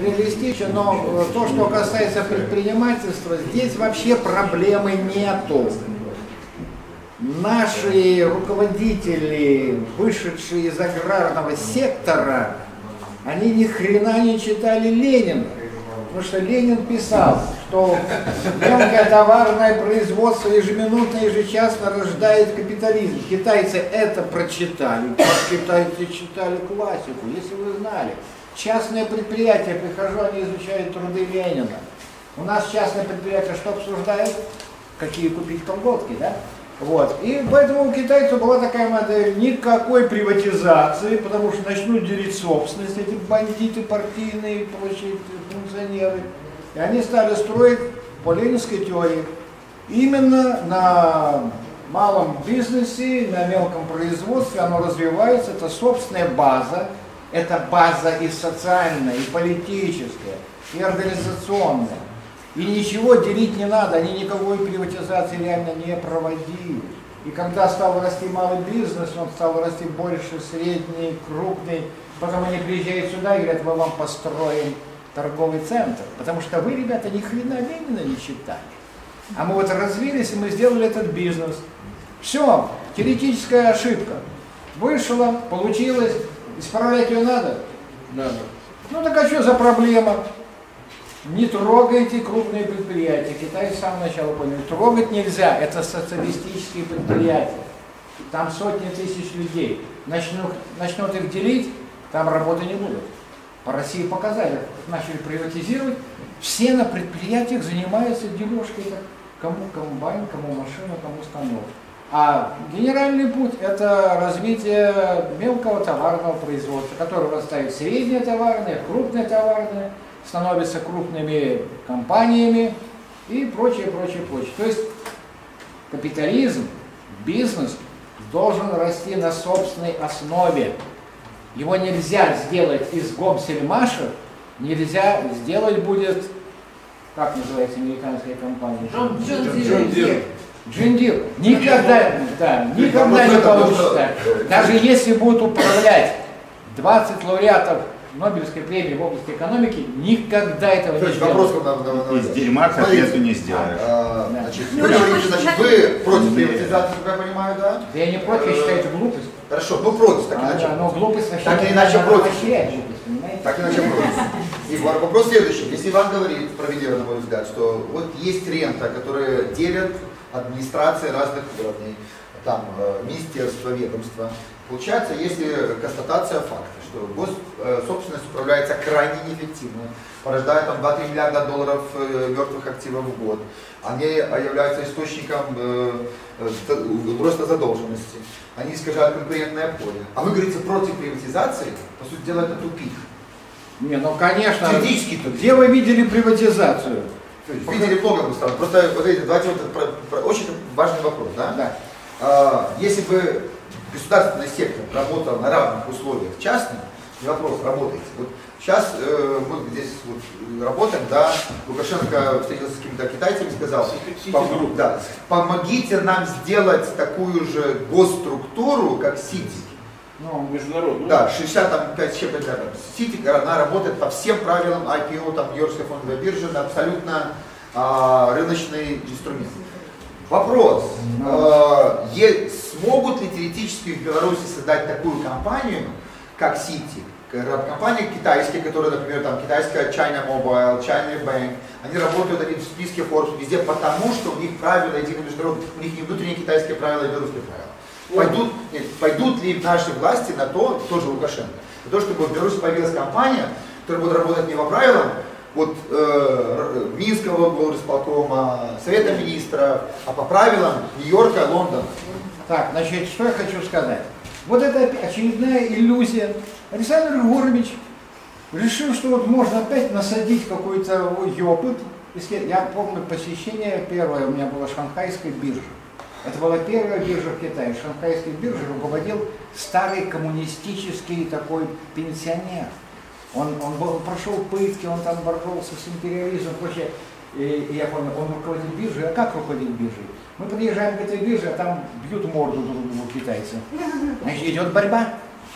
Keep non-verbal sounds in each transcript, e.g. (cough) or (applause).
реалистичен, но э, то, что касается предпринимательства, здесь вообще проблемы нету. Наши руководители, вышедшие из аграрного сектора, они ни хрена не читали Ленина. Потому что Ленин писал, что мелкое товарное производство ежеминутно, ежечасно рождает капитализм. Китайцы это прочитали. Китайцы читали классику, если вы знали. Частное предприятие, прихожу, они изучают труды Ленина. У нас частное предприятие что обсуждает? Какие купить колготки, да? Вот. И поэтому у китайцев была такая модель, никакой приватизации, потому что начнут делить собственность, эти бандиты партийные, и прочие функционеры. И они стали строить по ленинской теории именно на малом бизнесе, на мелком производстве, оно развивается, это собственная база, это база и социальная, и политическая, и организационная. И ничего делить не надо, они никакой приватизации реально не проводили. И когда стал расти малый бизнес, он стал расти больше, средний, крупный, потом они приезжают сюда и говорят, мы вам построим торговый центр. Потому что вы, ребята, ни хрена Ленина не читали. А мы вот развились, и мы сделали этот бизнес. Все, теоретическая ошибка. Вышла, получилось, исправлять ее надо? Надо. Ну так а что за проблема? Не трогайте крупные предприятия. Китай с самого начала понял, трогать нельзя, это социалистические предприятия. Там сотни тысяч людей. Начнут, начнут их делить, там работы не будет. По России показали, начали приватизировать. Все на предприятиях занимаются дележкой. Кому комбайн, кому машина, кому станок. А генеральный путь – это развитие мелкого товарного производства, которое расставит среднее товарное, крупное товарное – становятся крупными компаниями и прочее, прочее, прочее. То есть капитализм, бизнес должен расти на собственной основе. Его нельзя сделать из гомсельмаша, нельзя сделать будет, как называется американская компания? John, John, Deere. John Deere. Никогда, да, никогда не получится. Даже если будут управлять 20 лауреатов Нобелевской премии в области экономики никогда этого То не сделали. Вопрос, когда, когда, Из дерьма котлету не сделаешь. А, значит, вы говорите, значит, вы против приватизации, как я понимаю, да? Да я не против, я считаю это глупость. Хорошо, ну против, так А, иначе. да, но глупость вообще Так или иначе против. Так иначе против. И вопрос следующий. Если Иван говорит, справедливо, на мой взгляд, что вот есть рента, которая делят администрации разных уровней, там, э, министерства, ведомства. Получается, если констатация факта, что госсобственность управляется крайне неэффективно, порождает там 2-3 миллиарда долларов э, мертвых активов в год, они являются источником э, э, роста задолженности, они искажают конкурентное поле. А вы говорите против приватизации, по сути дела, это тупик. Не, ну конечно. Критический тупик. Где вы видели приватизацию? Видели много бы стало. Просто, вот давайте вот про, про, очень важный вопрос, да? Да. А, если бы государственный сектор работал на равных условиях частным, не вопрос, работаете. Вот сейчас э, мы здесь вот работаем, да, Лукашенко встретился с какими-то китайцами, сказал, пом- да, помогите нам сделать такую же госструктуру, как Сити. Ну, Международную. Да, 65 с чем-то миллиардов. Сити, она работает по всем правилам IPO, там, Нью-Йоркской фондовой биржи, это абсолютно а, рыночный инструмент. Вопрос, э, е- смогут ли теоретически в Беларуси создать такую компанию, как Сити, компании китайские, которые, например, там китайская China Mobile, China Bank, они работают они в списке Forbes везде, потому что у них правила единые международные, у них не внутренние китайские правила, а белорусские правила. Пойдут, нет, пойдут ли наши власти на то, тоже Лукашенко, на то, чтобы в Беларуси появилась компания, которая будет работать не по правилам вот, э, Минского горисполкома, Совета министров, а по правилам Нью-Йорка, Лондона. Так, значит, что я хочу сказать. Вот это очередная иллюзия. Александр Егорович решил, что вот можно опять насадить какой-то опыт. Я помню посещение первое у меня было шанхайской биржи. Это была первая биржа в Китае. Шанхайской биржей руководил старый коммунистический такой пенсионер. Он, он, был, он прошел пытки, он там боролся с империализмом прочее. И, и я помню, он руководит биржей. А как руководить биржей? Мы подъезжаем к этой бирже, а там бьют морду друг другу китайцы. Значит, идет борьба.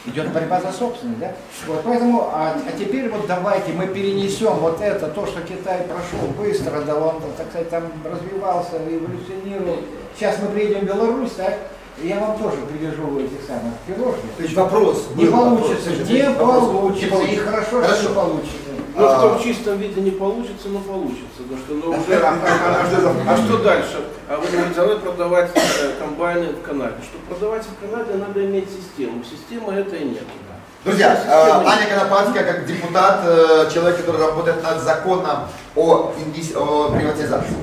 Идет борьба за собственность, да? Вот поэтому, а, а теперь вот давайте мы перенесем вот это, то, что Китай прошел быстро, да он, так сказать, там развивался, эволюционировал. Сейчас мы приедем в Беларусь, так? Я вам тоже привяжу этих самых пирожных. То есть вопрос. Не был получится, вопрос, не получится. Не получится. И хорошо, Хорошо. что не получится. Ну, в А. том чистом виде не получится, но получится. Потому что, ну, (laughs) уже, а, а- а- а что дальше? А вы говорите, давай продавать э, комбайны в Канаде. Чтобы продавать в Канаде, надо иметь систему. Системы этой нет. Друзья, э. Аня Конопадская, как депутат, э, человек, который работает над законом о, инвес- о приватизации.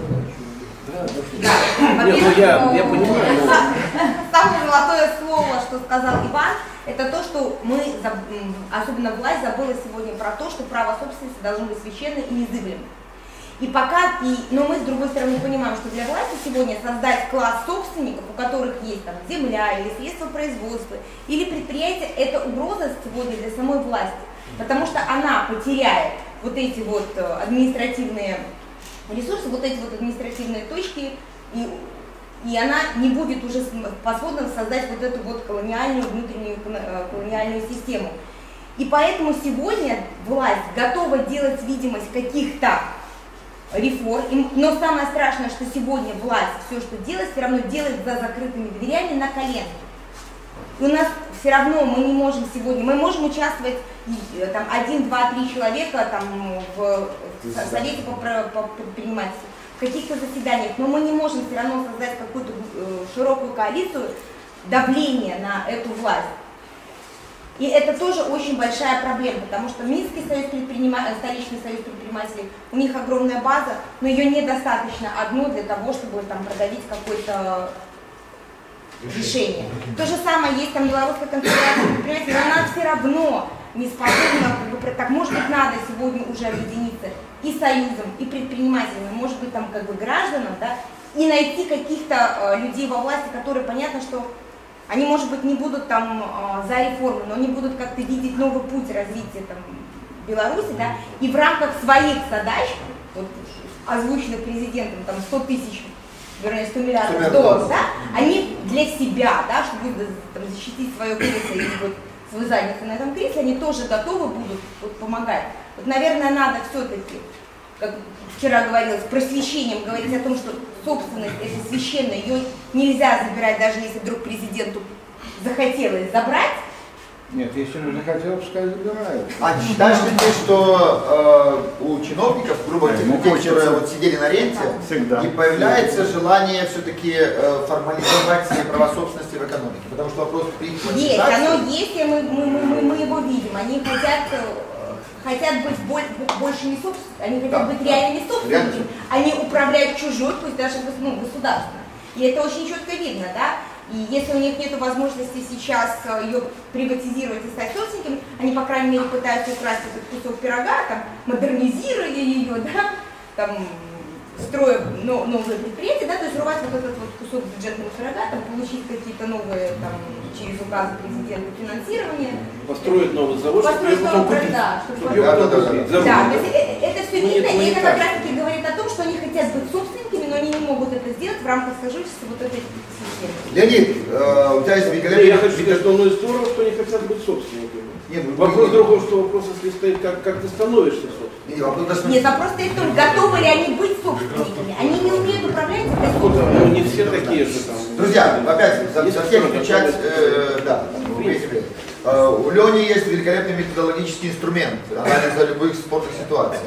Да. Нет, ну я, я понимаю, но (laughs) Самое золотое слово, что сказал Иван, это то, что мы, особенно власть, забыла сегодня про то, что право собственности должно быть священно и незыблемым. И пока, и, но мы с другой стороны понимаем, что для власти сегодня создать класс собственников, у которых есть там земля или средства производства, или предприятие, это угроза сегодня для самой власти. Потому что она потеряет вот эти вот э, административные ресурсы, вот эти вот административные точки, и, и она не будет уже способна создать вот эту вот колониальную, внутреннюю э, колониальную систему. И поэтому сегодня власть готова делать видимость каких-то реформ, но самое страшное, что сегодня власть все, что делает, все равно делает за закрытыми дверями на коленке. И у нас все равно мы не можем сегодня, мы можем участвовать э, там один, два, три человека там в, в со- совете по, предпринимательству, каких-то заседаниях, но мы не можем все равно создать какую-то э, широкую коалицию давления на эту власть. И это тоже очень большая проблема, потому что Минский союз предпринима- э, столичный союз предпринимателей, у них огромная база, но ее недостаточно одну для того, чтобы там продавить какой-то решение. То же самое есть там Белорусская конфедерация предпринимателей, но она все равно не способна, как бы, так может быть надо сегодня уже объединиться и союзом, и предпринимателями, может быть там как бы гражданам, да, и найти каких-то э, людей во власти, которые понятно, что они, может быть, не будут там э, за реформы, но они будут как-то видеть новый путь развития там, Беларуси, да, и в рамках своих задач, вот, озвученных президентом, там 100 тысяч, вернее 100 миллиардов 100 долларов, да, они для себя, да, чтобы там, защитить свое кресло и вот свою задницу на этом кресле, они тоже готовы будут вот, помогать. Вот, наверное, надо все-таки, как вчера говорилось, просвещением говорить о том, что собственность это священно, ее нельзя забирать, даже если вдруг президенту захотелось забрать. Нет, если не захотел, пускай забирают. Аня, считаешь ли ты, что э, у чиновников, грубо говоря, которые вот сидели на ренте, Всегда. не появляется желание все-таки э, формализовать свои права собственности в экономике? Потому что вопрос Есть, приватизации... оно есть, и мы, мы, мы, мы, мы его видим. Они хотят, э, хотят быть боль- большими собственниками, они хотят Да, быть да. реальными Реально. собственниками. Они управляют чужой, пусть даже ну, государственно. И это очень четко видно, да? И если у них нет возможности сейчас э, ее приватизировать и стать собственниками, они, по крайней мере, пытаются украсть этот кусок пирога, там, модернизируя ее, (laughs) да, там, строя но- новые предприятия, да, то есть рвать вот этот вот кусок бюджетного пирога, там, получить какие-то новые, там, через указы президента финансирование. построить новый завод, чтобы Построить потом новый купить. да, чтобы Чтобы Да, да, да, да. Да, то есть э- это все Ну, видно, нет, ну, и это как раз таки говорит о том, что они хотят быть собственниками, они не могут это сделать в рамках сложившейся вот этой системы. Леонид, э, у тебя есть Не, великолепный... я хочу сказать, что ну и здорово, что они хотят быть собственниками. Нет, ну, Вопрос вы- в другом, что вопрос, если стоит, как, как ты становишься собственником. Не, Нет, вопрос стоит в том, готовы ли они быть собственниками. Они не умеют управлять этой Откуда? собственностью. Ну, не все такие же там. Друзья, опять за, за всех который- э, да. Э, у Лени есть великолепный методологический инструмент анализа любых спорных ситуаций.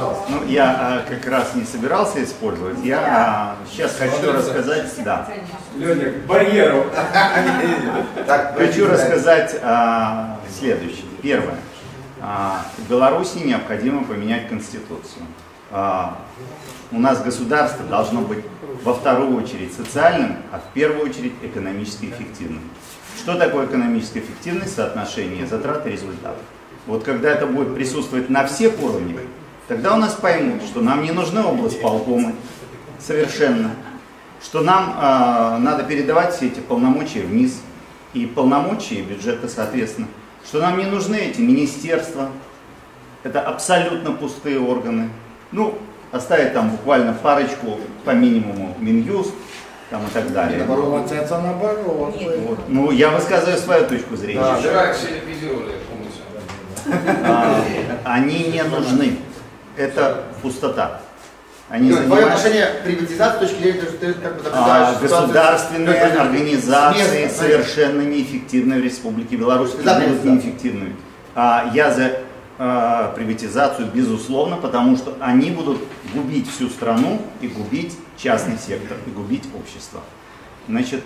Пожалуйста. Ну, я а, как раз не собирался использовать. Я сейчас хочу рассказать, да, Леня, барьеров. Так, хочу рассказать а, следующее. Первое. А, в Беларуси необходимо поменять конституцию. А, у нас государство должно быть во вторую очередь социальным, а в первую очередь экономически эффективным. Что такое экономическая эффективность? Соотношение затрат и результатов. Вот когда это будет присутствовать на всех уровнях, тогда у нас поймут, что нам не нужны облсполкомы совершенно, что нам э, надо передавать все эти полномочия вниз, и полномочия, бюджета соответственно, что нам не нужны эти министерства, это абсолютно пустые органы. Ну, оставить там буквально парочку по минимуму Минюст, там и так далее. Ну, вот это наоборот. Вот. Ну, я высказываю свою точку зрения. Да. Помните? А, они не нужны. Это пустота. Они Твое занимают отношение к приватизации с точки зрения, ты как бы а, ситуацию, государственные бы, организации местно, совершенно неэффективны в Республике Беларусь и За будут приватизацию. неэффективны. А, Я за а, приватизацию, безусловно, потому что они будут губить всю страну и губить частный сектор, и губить общество. Значит,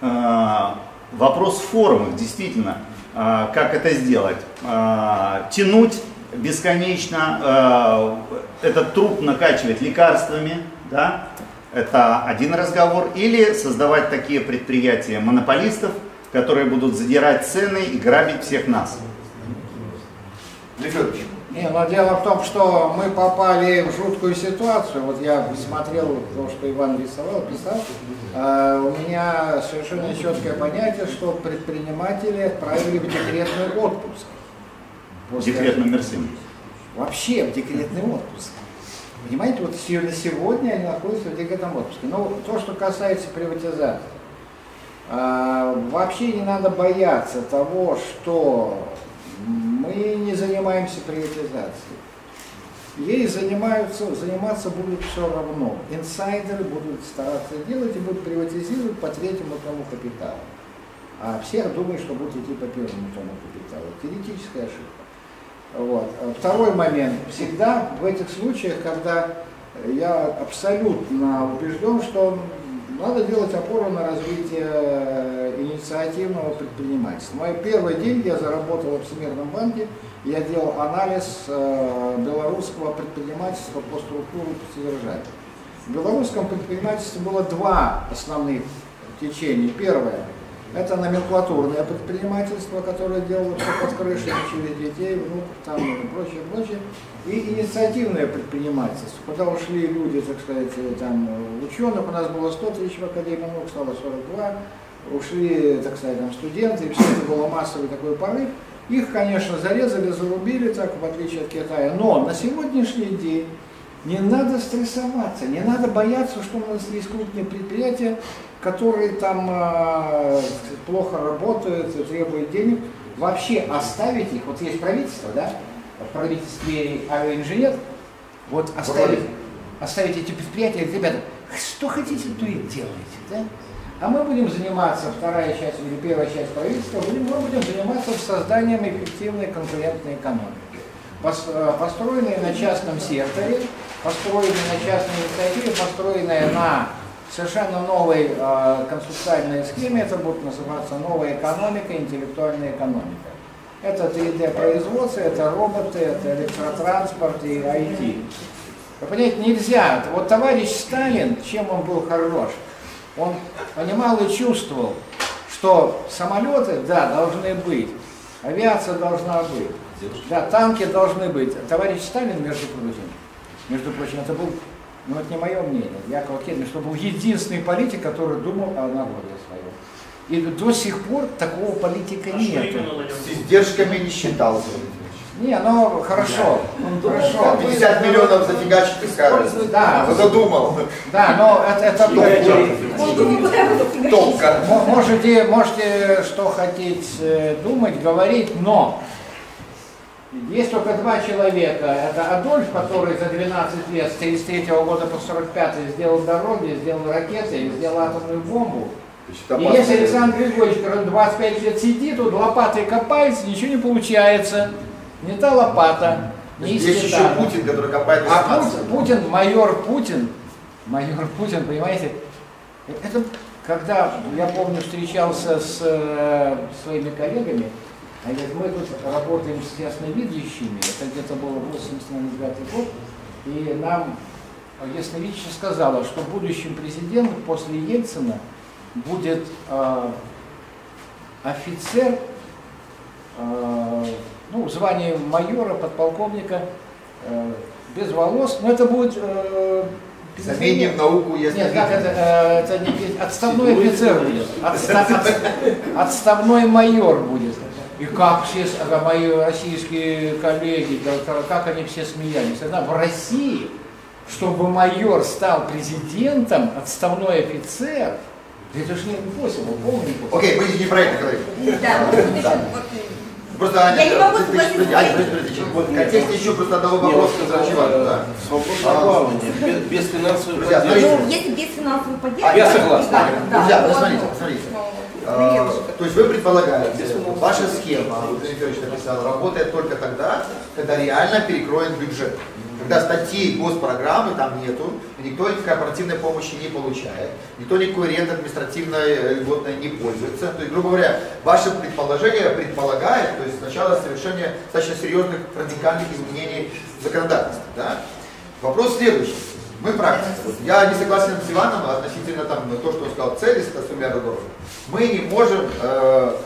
а, вопрос в форумах, действительно, а, как это сделать? А, Тянуть бесконечно а, этот труп накачивать лекарствами, да, это один разговор, или создавать такие предприятия монополистов, которые будут задирать цены и грабить всех нас. Андрей Федорович, Не, но дело в том, что мы попали в жуткую ситуацию. Вот я смотрел то, что Иван рисовал, писал. А, у меня совершенно четкое понятие, что предприниматели отправили в декретный отпуск. После- Декрет номер 7. Вообще в декретный отпуск. Понимаете, вот на сегодня они находятся в декретном отпуске. Но то, что касается приватизации, а, вообще не надо бояться того, что мы не занимаемся приватизацией. Ей занимаются, заниматься будут все равно. Инсайдеры будут стараться делать и будут приватизировать по третьему тому капиталу. А всех думают, что будут идти по первому тому капиталу. Теоретическая ошибка. Вот. Второй момент. Всегда в этих случаях, когда я абсолютно убежден, что надо делать опору на развитие э, инициативного предпринимательства. Мой первый день я заработал в Всемирном банке, я делал анализ э, белорусского предпринимательства по структуре по содержанию. В белорусском предпринимательстве было два основных течения. Первое – это номенклатурное предпринимательство, которое делало все под крышей, учили детей, внуков там и прочее, прочее. И инициативное предпринимательство, куда ушли люди, так сказать, там, ученых, у нас было 100 тысяч в Академии наук, стало 42, ушли, так сказать, там, студенты, и все это было массовый такой порыв. Их, конечно, зарезали, зарубили, так, в отличие от Китая. Но на сегодняшний день не надо стрессоваться, не надо бояться, что у нас есть крупные предприятия, которые там э, плохо работают, требуют денег. Вообще оставить их, вот есть правительство, да, в правительстве авиаинженер, вот оставить, оставить эти предприятия, ребята, что хотите, то и делайте, да? А мы будем заниматься, вторая часть или первая часть правительства, будем- мы будем заниматься созданием эффективной конкурентной экономики, э, построенной на частном секторе, построенной на частной инициативе, построенной на совершенно новой э, концептуальной схеме, это будет называться новая экономика, интеллектуальная экономика. Это 3D-производство, это роботы, это электротранспорт и IT. Вы понимаете, нельзя. Вот товарищ Сталин, чем он был хорош? Он понимал и чувствовал, что самолеты, да, должны быть, авиация должна быть, да, танки должны быть. Товарищ Сталин, между прочим, между прочим, это был, ну это не мое мнение, Яков Кедмин, что был единственный политик, который думал о народе своем. И до сих пор такого политика нет. с издержками не считался. Не, ну хорошо, хорошо. 50 миллионов зафигачить ты скажешь. Да, Задумал. да, но это, это топка. Он. Мо- Можете, можете что хотеть э, думать, говорить, но есть только два человека. Это Адольф, который за 12 лет с 33 года по 45 сделал дороги, сделал ракеты, сделал атомную бомбу. И если Александр Григорьевич, который 25 лет сидит, тут лопатой копается, ничего не получается. Не та лопата, не Есть еще. Путин, который копает А 18. Путин, Путин, майор Путин, майор Путин, понимаете, это когда, я помню, встречался с э, своими коллегами, они говорят, мы тут работаем с ясновидящими, это где-то было 89 год, и нам ясновидящая сказала, что будущим президентом после Ельцина будет э, офицер, э, ну, в звании майора, подполковника, э, без волос, но это будет... Э, Заменим науку, если Нет, как это, э, это не, отставной офицер будет, отста- (laughs) от- отставной майор будет. И как все а, мои российские коллеги, как- они все смеялись. Она в России чтобы майор стал президентом, отставной офицер, это же не полный impossible. Окей, мы не про это говорим. Да, Просто, Аня, Я не могу ты- ты- согласиться Аня, подожди, вот в контексте еще просто одного вопроса, важно, э, да. свободное А, плавание, без, без финансовой поддержки. ну, если без финансовой поддержки... Я согласен. Да, да, Друзья, посмотрите, посмотрите. Ну, А, девушка. То есть вы предполагаете, ваша схема, Владимир Федорович написал, работает только тогда, когда реально перекроен бюджет. Когда статьи госпрограммы там нету, никто корпоративной помощи не получает, никто никакой рент административной э, льготной не пользуется. То есть, грубо говоря, ваше предположение предполагает, то есть сначала совершение достаточно серьезных радикальных изменений в законодательстве. Да? Вопрос следующий. Мы практики. Вот я не согласен с Иваном относительно там, то, что он сказал, цели 100 миллиардов долларов. Мы не можем э,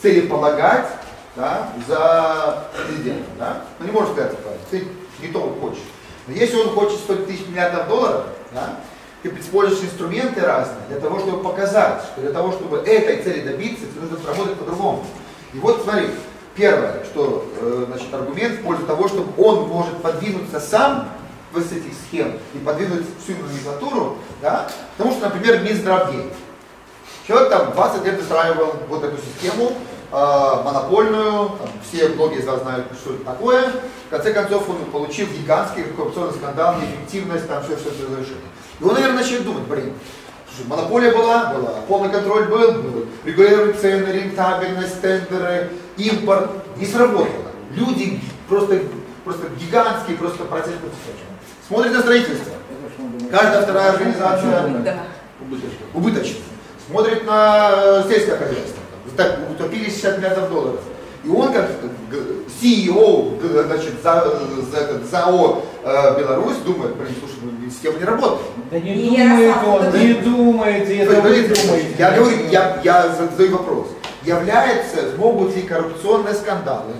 целеполагать да, за президента. Да? Мы не можем сказать, типа, ты не то хочешь. Но если он хочет 100 тысяч миллиардов долларов, да, ты используешь инструменты разные для того, чтобы показать, что для того, чтобы этой цели добиться, тебе нужно работать по-другому. И вот смотри, первое, что э, значит, аргумент в пользу того, чтобы он может подвинуться сам в этих схем и подвинуть всю номенклатуру, да, потому что, например, Минздравгей. Человек там 20 лет выстраивал вот эту систему, э, монопольную, там, все многие из вас знают, что это такое. В конце концов, он получил гигантский коррупционный скандал, неэффективность, там все, все, все разрешение. И он, наверное, начал думать, блин, слушай, монополия была, была, полный контроль был, был, регулировать цены, рентабельность, тендеры, импорт, не сработало. Люди просто, просто гигантские, просто процесс Смотрит на строительство. Каждая вторая организация Да. Убыточно. Смотрит на э, сельское хозяйство. Так, утопили 60 миллиардов долларов. И он как CEO значит, за, за, ЗАО э, Беларусь думает, блин, слушай, ну, система не работает. Да не Не думает он, это- не думает, это вы думаете. Я говорю, я, я задаю вопрос. Является, могут ли коррупционные скандалы,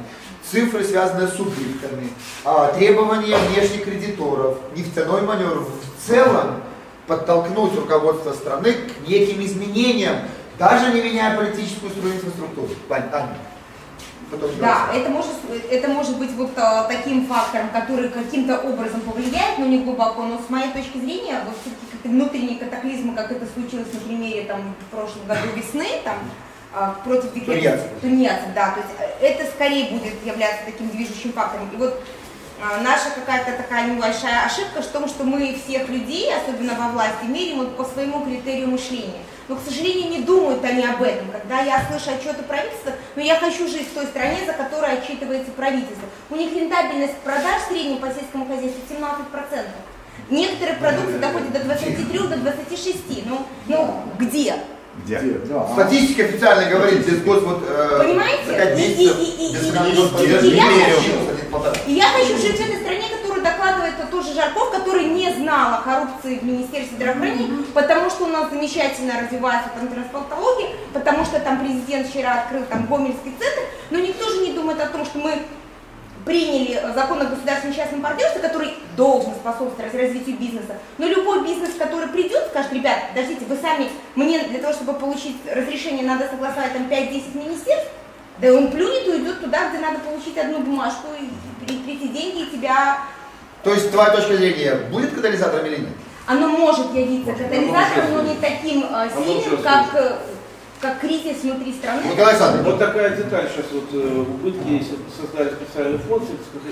цифры, связанные с убытками, а, требования внешних кредиторов, нефтяной маневр в целом подтолкнуть руководство страны к неким изменениям, даже не меняя политическую струю инфраструктуру. Да, это может, это может быть вот а, таким фактором, который каким-то образом повлияет, но не глубоко. Но с моей точки зрения, вот все-таки внутренние катаклизмы, как это случилось на примере там, в прошлом году весны, там, против Тунеядцев. тунеядцев, да, то есть э, это скорее будет являться таким движущим фактором. И вот а, наша какая-то такая небольшая ошибка в том, что мы всех людей, особенно во власти, меряем вот по своему критерию мышления. Но, к сожалению, не думают они об этом. Когда я слышу отчеты правительства, но я хочу жить в той стране, за которой отчитывается правительство. У них рентабельность продаж в среднем по сельскому хозяйству 17%. Некоторые продукты доходят до 23, до 26. Ну, ну где? Где? Да. Статистика официально говорит, здесь год вот э, Понимаете? И- и- месяцев и- и- и- и- я хочу-. И я хочу жить в этой стране, которую докладывает тот же Жарков, который не знал о коррупции в Министерстве здравоохранения, потому что у нас замечательно развивается там трансплантология, потому что там президент вчера открыл там Гомельский центр, но никто же не думает о том, что мы приняли закон о государственном частном партнерстве, который должен способствовать развитию бизнеса. Но любой бизнес, который придет, скажет, ребят, подождите, вы сами, мне для того, чтобы получить разрешение, надо согласовать там 5-10 министерств, да он плюнет и уйдет туда, где надо получить одну бумажку и при- прийти деньги, и тебя... То есть, твоя точка зрения, будет катализатором или нет? Оно может явиться Может, катализатором, но не таким э, сильным, как, э, как кризис внутри страны. Николай Александрович, Вот такая деталь сейчас вот э, убытки, создали специальный фонд,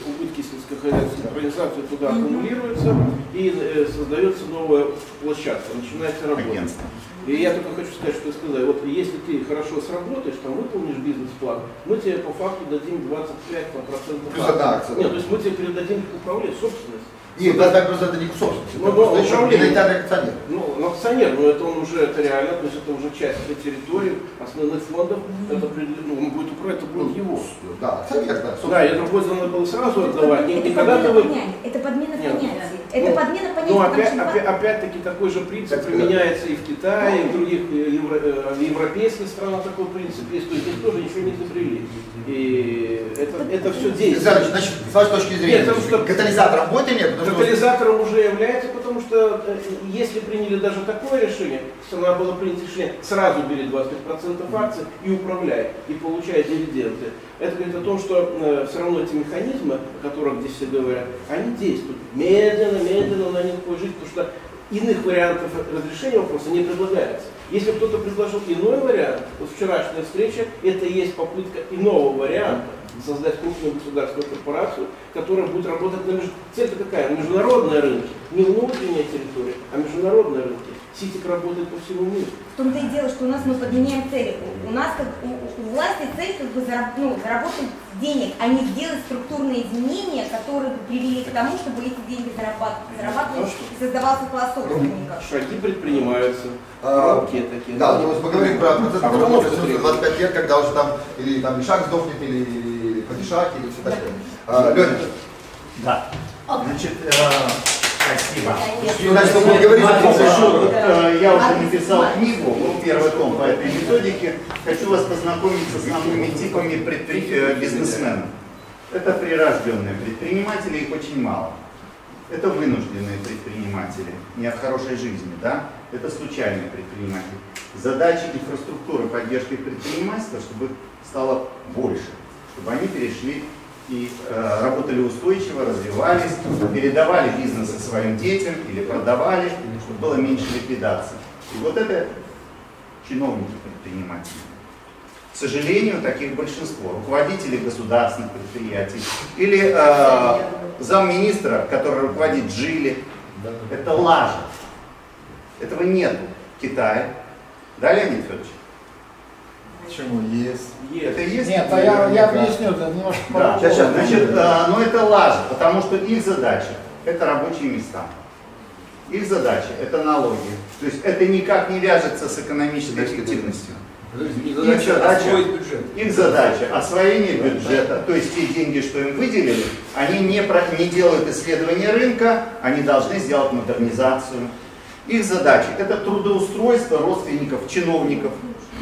убытки сельскохозяйственных организаций туда аккумулируются и э, создается новая площадка, начинается работа. Агентство. И я только хочу сказать, что я сказал, вот если ты хорошо сработаешь, там выполнишь бизнес-план, мы тебе по факту дадим 25 по процентов. Плюс одна акция? Нет, то есть мы тебе передадим управление, собственность. нет, да, так просто это не собственность, Ну, это просто да, еще управление. миноритарный акционер. Ну, ну, акционер, но это он уже, это реально, то есть это уже часть этой территории, основных фондов, это, определенно, ну, он будет управлять, это будет его. Да, акционер, да, Да, и другой надо было сразу отдавать, не, это не когда подмена вы... Это подмена Нет. понятия. Это Ну, подмена понятия. Ну, опять, что- опять, опять-таки такой же принцип Так применяется и в Китае, и в других э, евро- э, европейских странах такой принцип есть, то есть здесь тоже ничего не изобрели. И это, это все действует. Значит, с вашей точки зрения, Нет, потому что- катализатором будет или нет? Катализатором уже является, потому том, что э, если приняли даже такое решение, страна было принято решение, сразу бери 25% акций и управляй, и получай дивиденды. Это говорит о том, что э, все равно эти механизмы, о которых здесь все говорят, они действуют. Медленно, медленно на них жить, потому что иных вариантов разрешения вопроса не предлагается. Если кто-то предложил иной вариант, вот вчерашняя встреча, это и есть попытка иного варианта создать крупную государственную корпорацию, которая будет работать на меж... цель какая? Международные рынки, не внутренняя территория, а международные рынки. Ситик работает по всему миру. В том-то и дело, что у нас мы подменяем цели. У, нас как у, у власти цель как бы зараб, ну, заработать денег, а не сделать структурные изменения, которые бы привели к тому, чтобы эти деньги зарабатывать, зарабатывать и создавался класс собственников. Шаги предпринимаются. А, такие. Да, мы говорим про процесс А разработки, вот это 25 лет, когда уже там или там Ишак сдохнет, или, Падишак, или все такое. А, Леня, Да. Значит, э, спасибо. значит, том, Смотрите, что- э, я уже написал книгу, первый том по этой методике. Хочу вас познакомить с основными типами предпри- э, бизнесменов. Это прирожденные предприниматели, их очень мало. Это вынужденные предприниматели, не от хорошей жизни, да? Это случайные предприниматели. Задача инфраструктуры поддержки предпринимательства, чтобы стало больше, чтобы они перешли и э, работали устойчиво, развивались, передавали бизнесы своим детям или продавали, чтобы было меньше ликвидации. И вот это чиновники предприниматели. К сожалению, таких большинство. Руководители государственных предприятий или э, замминистра, который руководит Джили. Это лажа. Этого нет в Китае. Да, Леонид Федорович? Почему есть? Это есть? Нет, а я, я объясню, это немножко Да, сейчас, сейчас. Значит, э, но это лажа, потому что их задача – это рабочие места. Их задача – это налоги. То есть это никак не вяжется с экономической эффективностью. Их задача. Их задача – освоение бюджета, то есть те деньги, что им выделили, они не, про- не делают исследование рынка, они должны сделать модернизацию. Их задача – это трудоустройство родственников, чиновников.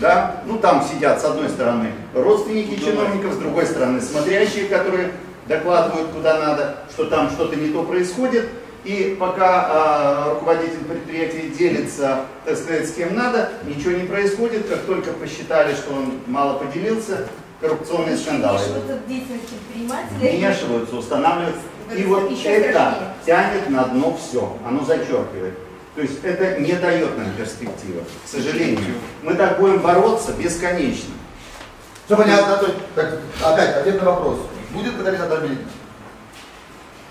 Да? Ну там сидят с одной стороны родственники чиновников, с другой стороны смотрящие, которые докладывают куда надо, что там что-то не то происходит. И пока а, руководитель предприятия делится, так сказать, с кем надо, ничего не происходит. Как только посчитали, что он мало поделился, коррупционные скандалы. Вмешиваются, устанавливают. И вот это тянет на дно все, оно зачеркивает. То есть это не дает нам перспективы, к сожалению. Мы так будем бороться бесконечно. Все понятно, то есть, так, опять ответ на вопрос. Будет Каталина Дарбелина?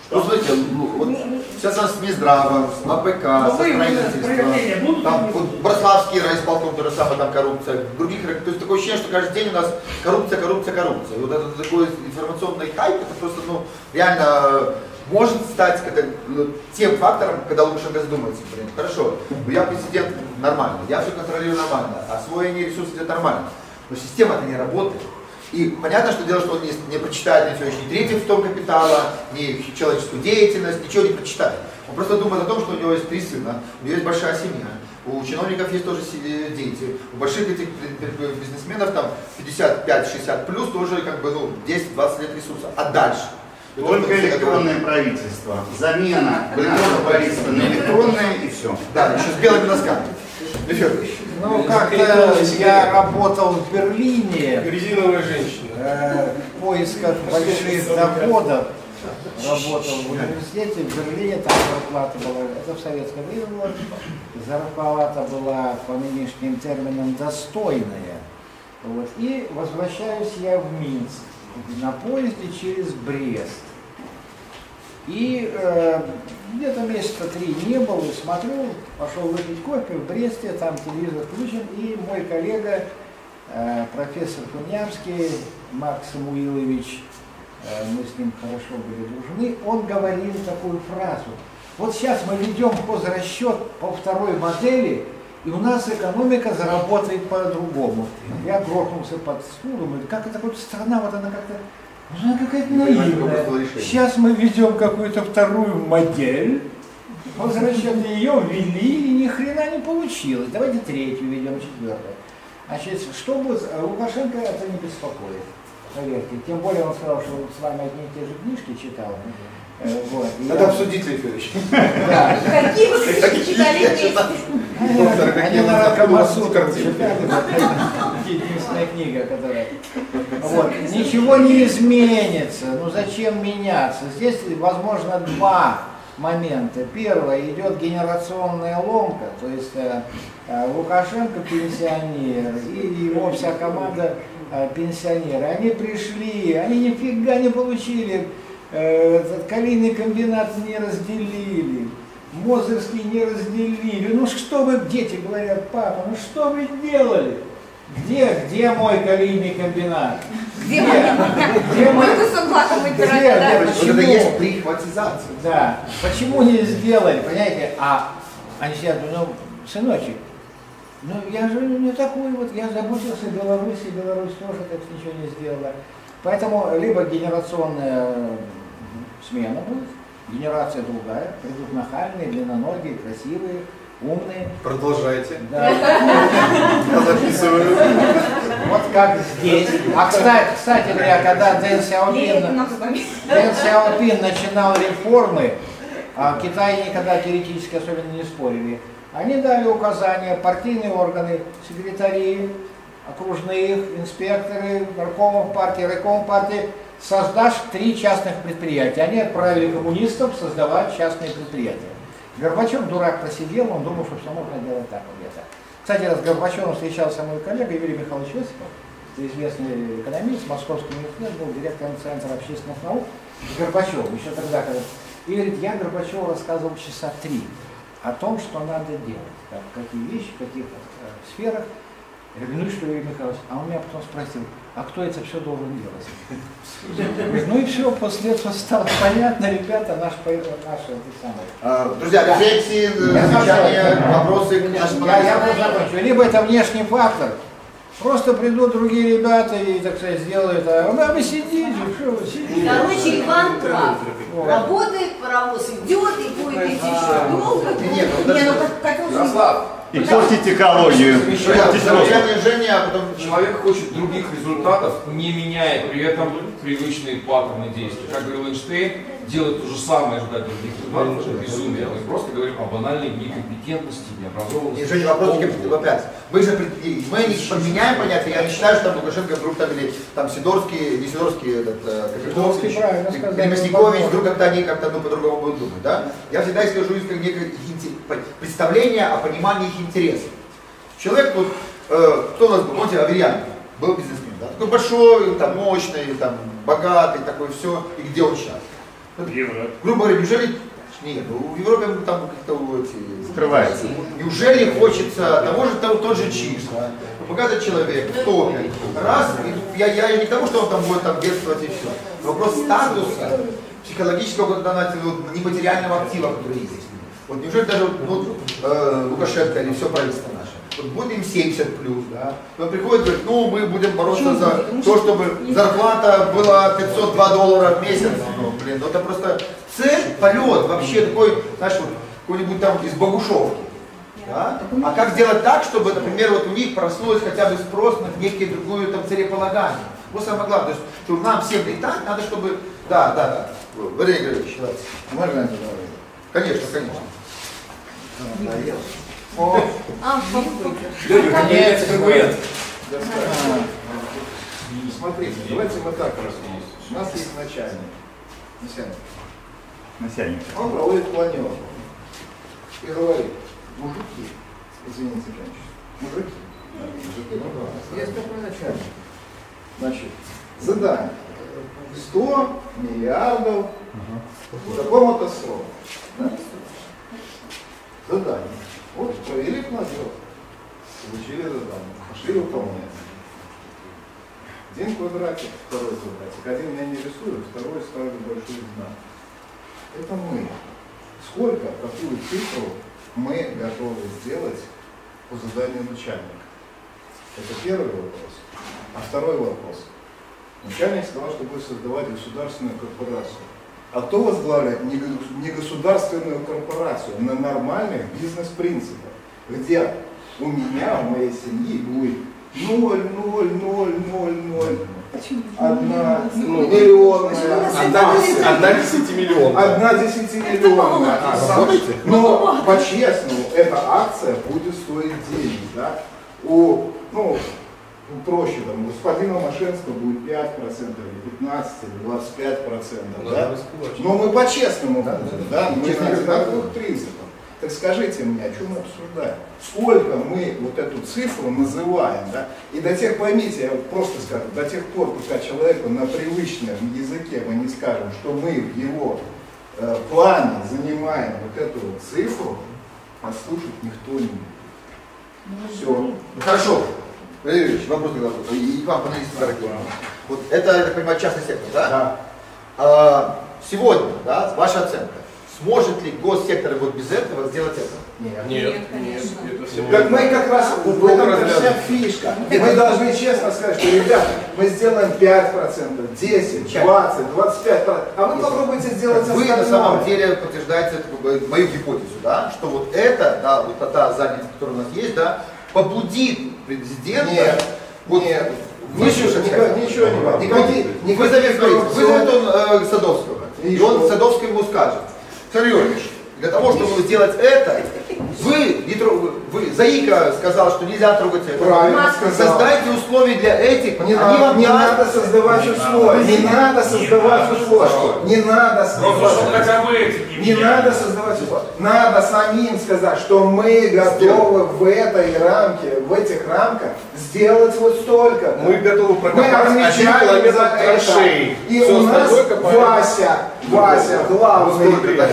Ну, смотрите, ну, вот сейчас у нас Минздрава, АПК, проявления будут там вот Брославский райисполком, то же самое, там коррупция, других, то есть такое ощущение, что каждый день у нас коррупция, коррупция, коррупция. И вот этот такой информационный хайп, это просто, ну, реально может стать как, ну, тем фактором, когда Лукашенко задумается, блин, хорошо, ну я президент нормально, я все контролирую нормально, освоение ресурсов идет нормально, но система-то не работает. И понятно, что дело, что он не, не прочитает ни сегодняшний третий том капитала, ни человеческую деятельность, ничего не прочитает. Он просто думает о том, что у него есть три сына, у него есть большая семья, у чиновников есть тоже се- дети, у больших этих бизнесменов там 55-60 плюс тоже как бы ну, 10-20 лет ресурсов. А дальше? Только электронное правительство. Замена нашего правительства на электронное и все. Да, еще с белыми носками. Эфир. Ну, как-то я работал в Берлине Резиновая женщина. э, в поисках больших доходов. Работал в университете в Берлине, там зарплата была, это в советское время было, зарплата была по нынешним терминам достойная. Вот. И возвращаюсь я в Минск на поезде через Брест. И э, где-то месяца три не был, и смотрю, пошел выпить кофе в Бресте, там телевизор включен, и мой коллега, э, профессор Кунявский, Марк Самуилович, э, мы с ним хорошо были дружны, он говорил такую фразу. Вот сейчас мы ведем хозрасчет по второй модели, и у нас экономика заработает по-другому. Я грохнулся под стул, думаю, как это вот страна, вот она как-то, она какая-то наивная. Сейчас мы ведем какую-то вторую модель, хозрасчет ее ввели, и ни хрена не получилось. Давайте третью ведем, четвертую. Значит, что будет, Лукашенко это не беспокоит. поверьте. Тем более он сказал, что с вами одни и те же книжки читал. Вот. Надо я- обсудить, Леонидович. (laughs) Да. Какие вы книжки читали Единственная книга, которая... Вот. Ничего не изменится. Ну зачем меняться? Здесь, возможно, два момента. Первое, идет генерационная ломка, то есть э, э, Лукашенко пенсионер и его вся команда э, пенсионеры. Они пришли, они нифига не получили, калийный комбинат не разделили. Мозырский не разделили. Ну что вы, дети говорят, папа, ну что вы делали? Где, где мой калийный комбинат? Где мой Где мой... кусок Где? Где? да? Вот Почему? это есть прихватизация. Да. Почему не сделали, понимаете? А они сидят, ну, сыночек, ну я же не такой вот, я заботился Беларуси, Беларусь тоже так ничего не сделала. Поэтому либо генерационная смена будет, генерация другая, придут нахальные, длинноногие, красивые, умные. Продолжайте. Да. (laughs) Я записываю. Вот как здесь. А кстати, кстати говоря, когда Дэн Сяопин. Дэн Сяопин начинал реформы, а Китай никогда теоретически особенно не спорили. Они дали указания, партийные органы, секретари, окружных, инспекторы, горкомов партии, райкомов партии, создашь три частных предприятия. Они отправили коммунистов создавать частные предприятия. Горбачев дурак просидел, он думал, что все можно делать так вот где-то. Кстати, с Горбачевым встречался мой коллега Юрий Михайлович Осипов, это известный экономист, Московский университет, был директором Центра общественных наук, с Горбачевым, еще тогда, когда... И говорит, я Горбачеву рассказывал часа три о том, что надо делать, как, какие вещи, в каких э, сферах. Я говорю, ну и что, Юрий Михайлович? А он меня потом спросил, а кто это все должен делать? Говорит, ну и все, после этого стало понятно, ребята, наш, наши, это самое. А, Друзья, рефлексии, замечания, вопросы к нашим Я, я закончу. Либо это внешний фактор, просто придут другие ребята и, так сказать, сделают, а вы, а вы сидите, что вы сидите. Короче, Иван прав. Работает, паровоз идет и будет идти еще долго. Не, не, ну, ну как же- Ярослав, И портить экологию. Замечание Женя, а потом... человек хочет других результатов, не меняя при этом привычные паттерны действий. Как говорил Эйнштейн, делать то же самое, ждать других результатов, это безумие. Мы просто говорим о банальной некомпетентности, необразованности. Женя, вопрос Опыте. таки опять. Мы же мы не поменяем понятие. Я не считаю, что там Лукашенко вдруг там или там Сидорский, не Сидорский, этот э, Капитовский, Сидорский правильно вдруг как-то они как-то ну, по-другому будут думать, да? Я всегда исхожу из некое представления о понимании их интересов. Человек, вот, э, кто у нас был, помните, Аверьян, был бизнесмен, да? Такой большой, там, мощный, там, богатый, такой все. И где он сейчас? Грубо говоря, неужели нет, ну, в Европе там как-то эти Скрывается. Неужели хочется того же, того, тот же Чиж, да? богатый человек, в топе, раз, и я, я не к тому, что он там будет там бедствовать и все. Вопрос статуса, психологического вот, нематериального актива, который есть. Вот неужели даже вот, э, Лукашенко или все правительство вот будет им 70 плюс, да, он приходит и говорит, ну мы будем бороться за то, чтобы зарплата была 502 доллара в месяц. Ну, блин, ну это просто цель, полет, вообще такой, знаешь, вот какой-нибудь там из Богушевки. Да? А как сделать так, чтобы, например, вот у них проснулось хотя бы спрос на некие другую там целеполагание? Вот самое главное, то есть, чтобы нам всем летать, надо, чтобы... Да, да, да. Валерий Григорьевич, давайте. Можно это? Конечно, конечно. О, А, Нет, Смотрите, давайте мы так рассудим. У нас есть начальник. Начальник. Начальник. Он проводит планерку. И говорит, мужики, извините, женщины, мужики, мужики, ну да, есть такой начальник. Значит, задание. 100 миллиардов по такому-то сроку. Да? Задание. Вот провели планерку, получили задание, пошли выполнять. Один квадратик, второй квадратик. Один я не рисую, второй ставлю большой знак. Это мы. Сколько, какую цифру мы готовы сделать по заданию начальника? Это первый вопрос. А второй вопрос. Начальник сказал, что будет создавать государственную корпорацию. А кто возглавляет не го- не государственную корпорацию на нормальных бизнес-принципах, где у меня, у моей семьи будет 0, 0, 0, 0, 0. одна Ну, миллионная, Одна, одна десятимиллионная. одна десятимиллионная. Но по-честному, эта акция будет стоить денег. Да? У, ну, ну, проще, там, у господина Машенского будет 5% или 15 или 25%. Ну, да? Но мы по-честному будем, да? Мы Честно на, двух принципах. Так скажите мне, о чем мы обсуждаем? Сколько мы вот эту цифру называем, да? И до тех, поймите, я просто скажу, до тех пор, пока человеку на привычном языке мы не скажем, что мы в его э, плане занимаем вот эту вот цифру, послушать никто не будет. Все. Ну, Хорошо. Валерий Юрьевич, вопрос тогда и к вам, панелисты, дорогие. Вот это, я так понимаю, частный сектор, да? Да. А, сегодня, да, ваша оценка, сможет ли госсектор вот без этого сделать это? Нет. Нет, нет, Как мы как раз, в этом вся фишка. Мы должны честно сказать, что, ребята, мы сделаем 5%, 10, 20, 25%, а вы попробуйте сделать Вы на самом деле подтверждаете мою гипотезу, да, что вот это, да, вот та задница, которая у нас есть, да, побудит президента Нет, вот, нет. Ничего- хотите? ничего не будет. Никаких- никаких вызовет, вызовет он э, Садовского. И И, он? Садовский ему скажет, Сергей Юрьевич, для того, чтобы сделать это, вы, не трог- вы, Заика сказал, что нельзя трогать это. Правильно сказал. Создайте условия для этих, Не, они надо, вам не надо создавать условия, не надо создавать условия, не надо создавать. Не надо создавать условия. Надо самим сказать, что мы готовы в этой рамке, в этих рамках сделать вот столько. Мы готовы Мы прокопать один отвечаем километр за это. траншеи. И у нас. Вася, Вася, главный. (laughs)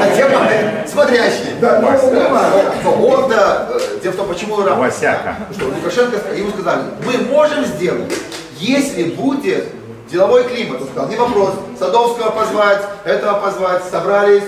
А тема смотрящий. Да, понимаю. Он-то, э, дело в том, почему. Васяка. Что Лукашенко, ему сказали, мы можем сделать, если будет деловой климат. Он сказал, не вопрос, Садовского позвать, этого позвать, собрались,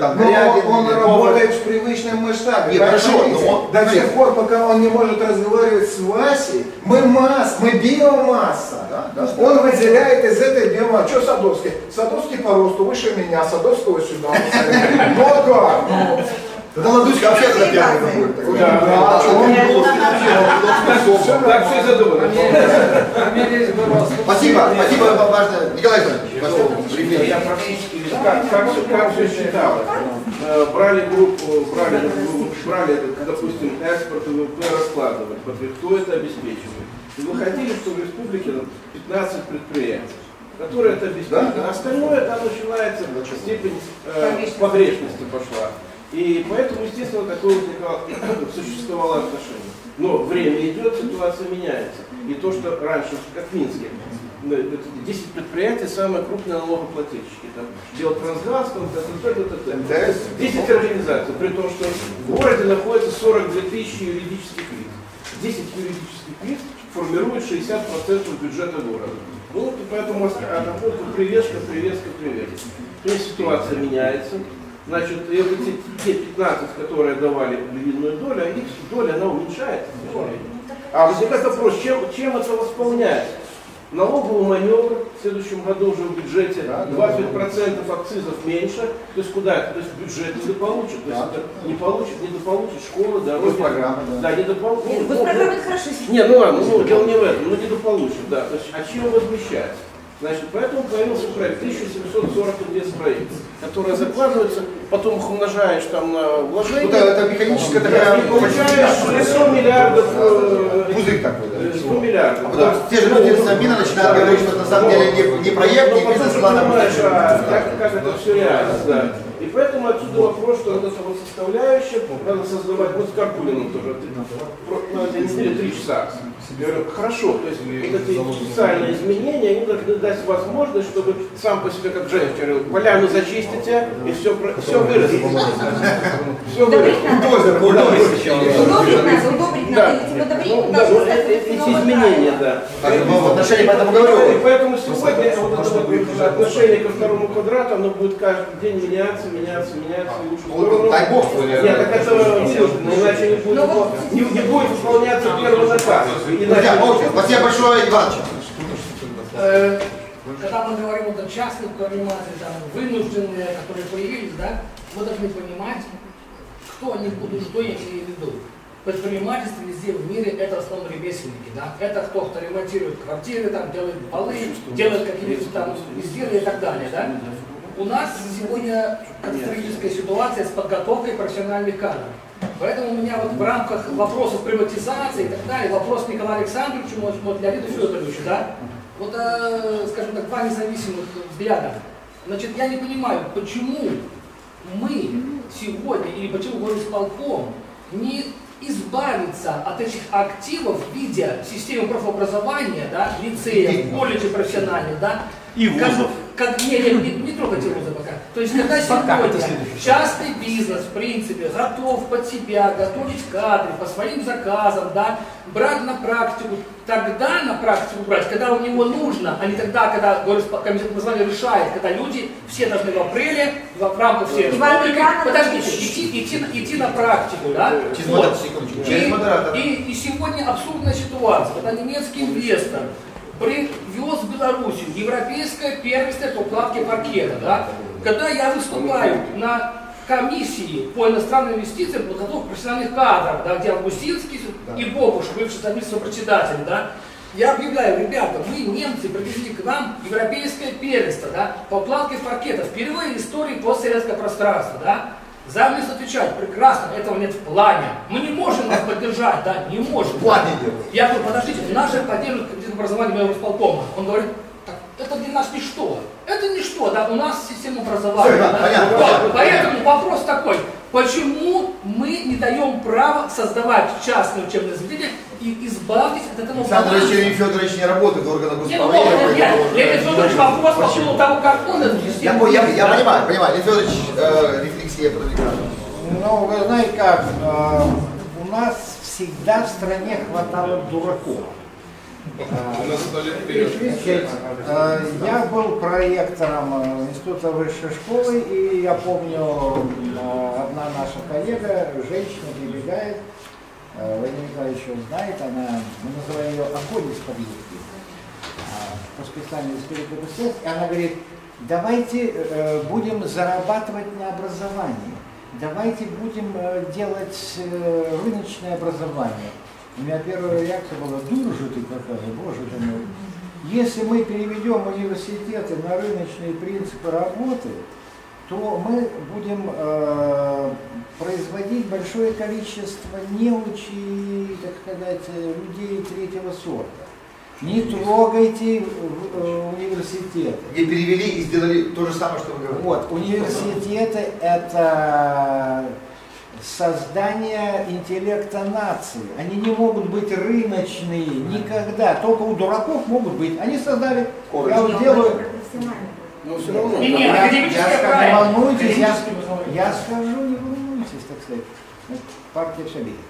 там, Но Корягин, он Львов. работает в привычном масштабе. Нет, хорошо, видите, но он- До тех пор, пока он не может разговаривать с Васей, мы масс, мы биомасса. Да, да. Он выделяет из этой биомассы. Что Садовский? Садовский по росту выше меня, Садовского сюда. (laughs) Ну а как? Тогда Ладушка вообще тогда первый будет. да, да, Так все задумано. Спасибо, спасибо вам важно. Николай Иванович, время. Я практически как, как, все, как все считалось. Э, Брали группу, брали, ну, брали, допустим, экспорт ВВП раскладывали, под- кто это обеспечивает. И выходили, что в республике там 15 предприятий, которые это обеспечивают. А остальное там начинается степень э, погрешности пошла. И поэтому, естественно, такое возникало, существовало отношение. Но время идет, ситуация меняется. И то, что раньше, как в Минске, ну, это 10 предприятий, самые крупные налогоплательщики. Там Белтрансгаз, там, т- т- т- т- т. 10 организаций, при том, что в городе находится 42 тысячи юридических лиц. 10 юридических лиц формируют 60% бюджета города. Ну, вот и поэтому а, привеска, привеска, привеска. То есть ситуация меняется. Значит, эти те 15, которые давали львиную долю, а их доля, она уменьшается. А возникает вопрос, чем, чем это восполняется? Налоговый маневр в следующем году уже в бюджете 25% акцизов меньше. То есть куда это? То есть бюджет недополучит. То есть это не получит, недополучит школы, дороги. программа, да. Да, недополучит. Нет, Ну, госпрограмма ну, это хорошо. не, ну ладно, ну дело не в этом, ну недополучит, да. То есть, а чем возмещать? Значит, поэтому появился проект 1742 проекта, которые закладываются, потом их умножаешь там на вложения. Ну, это, это механическая такая... И получаешь 100 миллиардов. э, Пузырь такой, да. э, 100 миллиардов. А потом те же люди с Мина начинают говорить, что это на самом деле не, не проект, не бизнес-план, а а как, как это все реально, да. И поэтому отсюда вопрос, что вот эта вот составляющая надо создавать, ну с Карпулиным тоже, на этой неделе три часа. Я говорю, хорошо, то есть вот эти социальные изменения, они должны дать возможность, чтобы сам по себе, как говорил, поляну зачистите, и все, все вырастет. Все Удобрить вырастет. Бульдозер, бульдозер. Удобрить надо, удобрить Да. надо. Эти удобрения Ну, вот эти, изменения, да. Ну, в отношении поэтому И говорю. поэтому сегодня вот отношение ко второму квадрату, оно будет каждый день меняться, меняться, меняться Вот, сторону. дай бог. Нет, так это иначе Ну не будет выполняться первый заказ. Друзья, молча. Спасибо большое, Иванович. Э, Когда мы говорим вот о частных предпринимателях, там, вынужденные, которые появились, да, мы должны понимать, кто они будут, что я имею в виду. предпринимательство везде в мире это в основном ремесленники, да? Это кто, кто ремонтирует квартиры, там, делает полы, делает какие-нибудь там изделия и так далее, да? У нас сегодня катастрофическая ситуация с подготовкой профессиональных кадров. Поэтому у меня вот в рамках вопросов приватизации и так далее, вопрос Николаю Александровичу, может, может Леониду Федоровичу, да? Вот, э, скажем так, два независимых взгляда. Значит, я не понимаю, почему мы сегодня, или почему горисполком не избавиться от этих активов в виде системы профобразования, да, лицеев, колледжей профессиональных, да, И вузов. Как, не, не, не, не трогайте вузы пока. То есть, когда сегодня частный бизнес, в принципе, готов под себя готовить кадры по своим заказам, да, брать на практику, тогда на практику брать, когда у него нужно, а не тогда, когда горисп- комитет названия решает, когда люди все должны в апреле, в, рамках Иванович. подождите, идти, идти, на- идти на практику, да? Через Вот. И, и, и сегодня абсурдная ситуация, когда немецкий инвестор привез в Белоруссию европейское первенство по укладке паркета, да? Когда я выступаю на комиссии по иностранным инвестициям, подготовке профессиональных кадров, да, где Августинский и Богуш, бывший заместитель председатель, да, я объявляю, ребята, мы, немцы, привезли к нам европейское первенство, да, по укладке паркета, впервые в истории постсоветского пространства, да. Замминистр отвечает, прекрасно, этого нет в плане. Мы не можем вас поддержать, да, не можем. В плане дело. Я говорю, подождите, же поддерживает комитет образования моего исполкома. Он говорит, это для нас ничто. Это ничто, да, у нас система образования. Иван, да. понятно, Вот, понятно, Поэтому вопрос такой, почему мы не даем права создавать частные учебные заведения и избавить от этого Александр? Ильич Федорович не работает в органах Не, ну, госуправления. нет, нет, поэтому- Леонид Федорович вопрос по поводу того, как он эту Я, систему я, видит, я да. понимаю, понимаю. Леонид Федорович, э, рефлексия экрана. Ну, вы знаете как, э, у нас всегда в стране хватало дураков. Я был проректором э, Института высшей школы, и я помню, э, одна наша коллега, женщина, прибегает, э, Владимир Николаевич ее знает, она, мы называем ее огонь из подъезда, по специальности истории и она говорит, давайте э, будем зарабатывать на образовании, давайте будем э, делать э, рыночное образование. У меня первая реакция была, дура же ты какая, боже ты мой. Если мы переведем университеты на рыночные принципы работы, то мы будем э, производить большое количество неучи, так сказать, людей третьего сорта. Не трогайте э, университеты. Не перевели и сделали то же самое, что вы говорите. Вот, университеты – это создание интеллекта нации. Они не могут быть рыночные никогда. Только у дураков могут быть. Они создали, я вот делаю, Но все равно. Не, не, я, я скажу, не волнуйтесь, я, я скажу, не волнуйтесь, так сказать. Вот Партия все видит.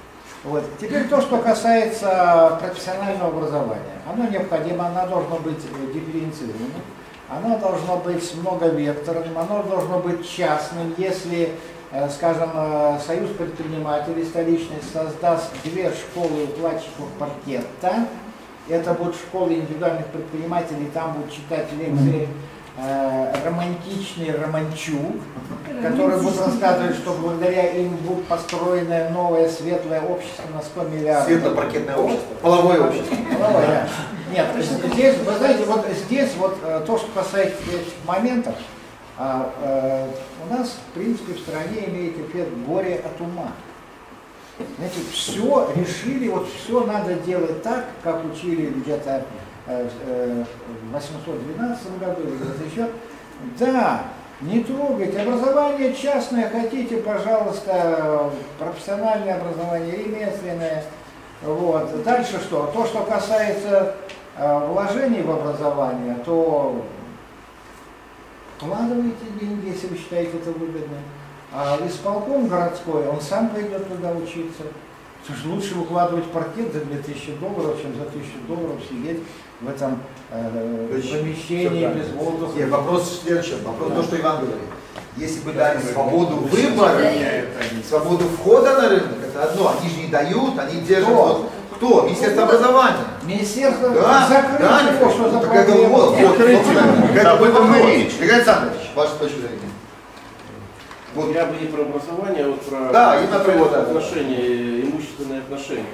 Вот. Теперь то, что касается профессионального образования. Оно необходимо, оно должно быть э, дифференцированным, оно должно быть многовекторным, оно должно быть частным. Если, скажем, э, Союз предпринимателей столичный создаст две школы укладчиков паркета, это будут школы индивидуальных предпринимателей, там будут читать лекции э, романтичный Романчук, который будет рассказывать, что благодаря им будет построено новое светлое общество на 100 миллиардов. Светло-паркетное общество, половое общество. Половое, да. Нет, здесь, вы знаете, вот здесь вот э, то, что касается этих моментов, а, э, у нас, в принципе, в стране имеет эффект горе от ума. Знаете, все решили, вот все надо делать так, как учили где-то э, э, в 812 году или где-то еще. Да, не трогайте. Образование частное хотите, пожалуйста, профессиональное образование, ремесленное. Вот. Дальше что? То, что касается э, вложений в образование, то вкладывайте деньги, если вы считаете это выгодным. А исполком городской, он сам пойдет туда учиться. Слушай, лучше выкладывать паркет за 2000 долларов, чем за 1000 долларов сидеть в этом э, помещении без воздуха. Нет, вопрос в следующем. Вопрос то, что Иван говорит. Если бы дали свободу выбора, свободу входа на рынок, это одно. Они же не дают, они держат. Вот, кто? Министерство образования. Министерство Да, закрыть да, его, что за так это вот, вот, вот, Об был этом вопрос. речь. Игорь Александрович, ваша точка зрения. Вот. Я бы не про образование, а вот про Да, именно про его, да, да. отношения, имущественные отношения.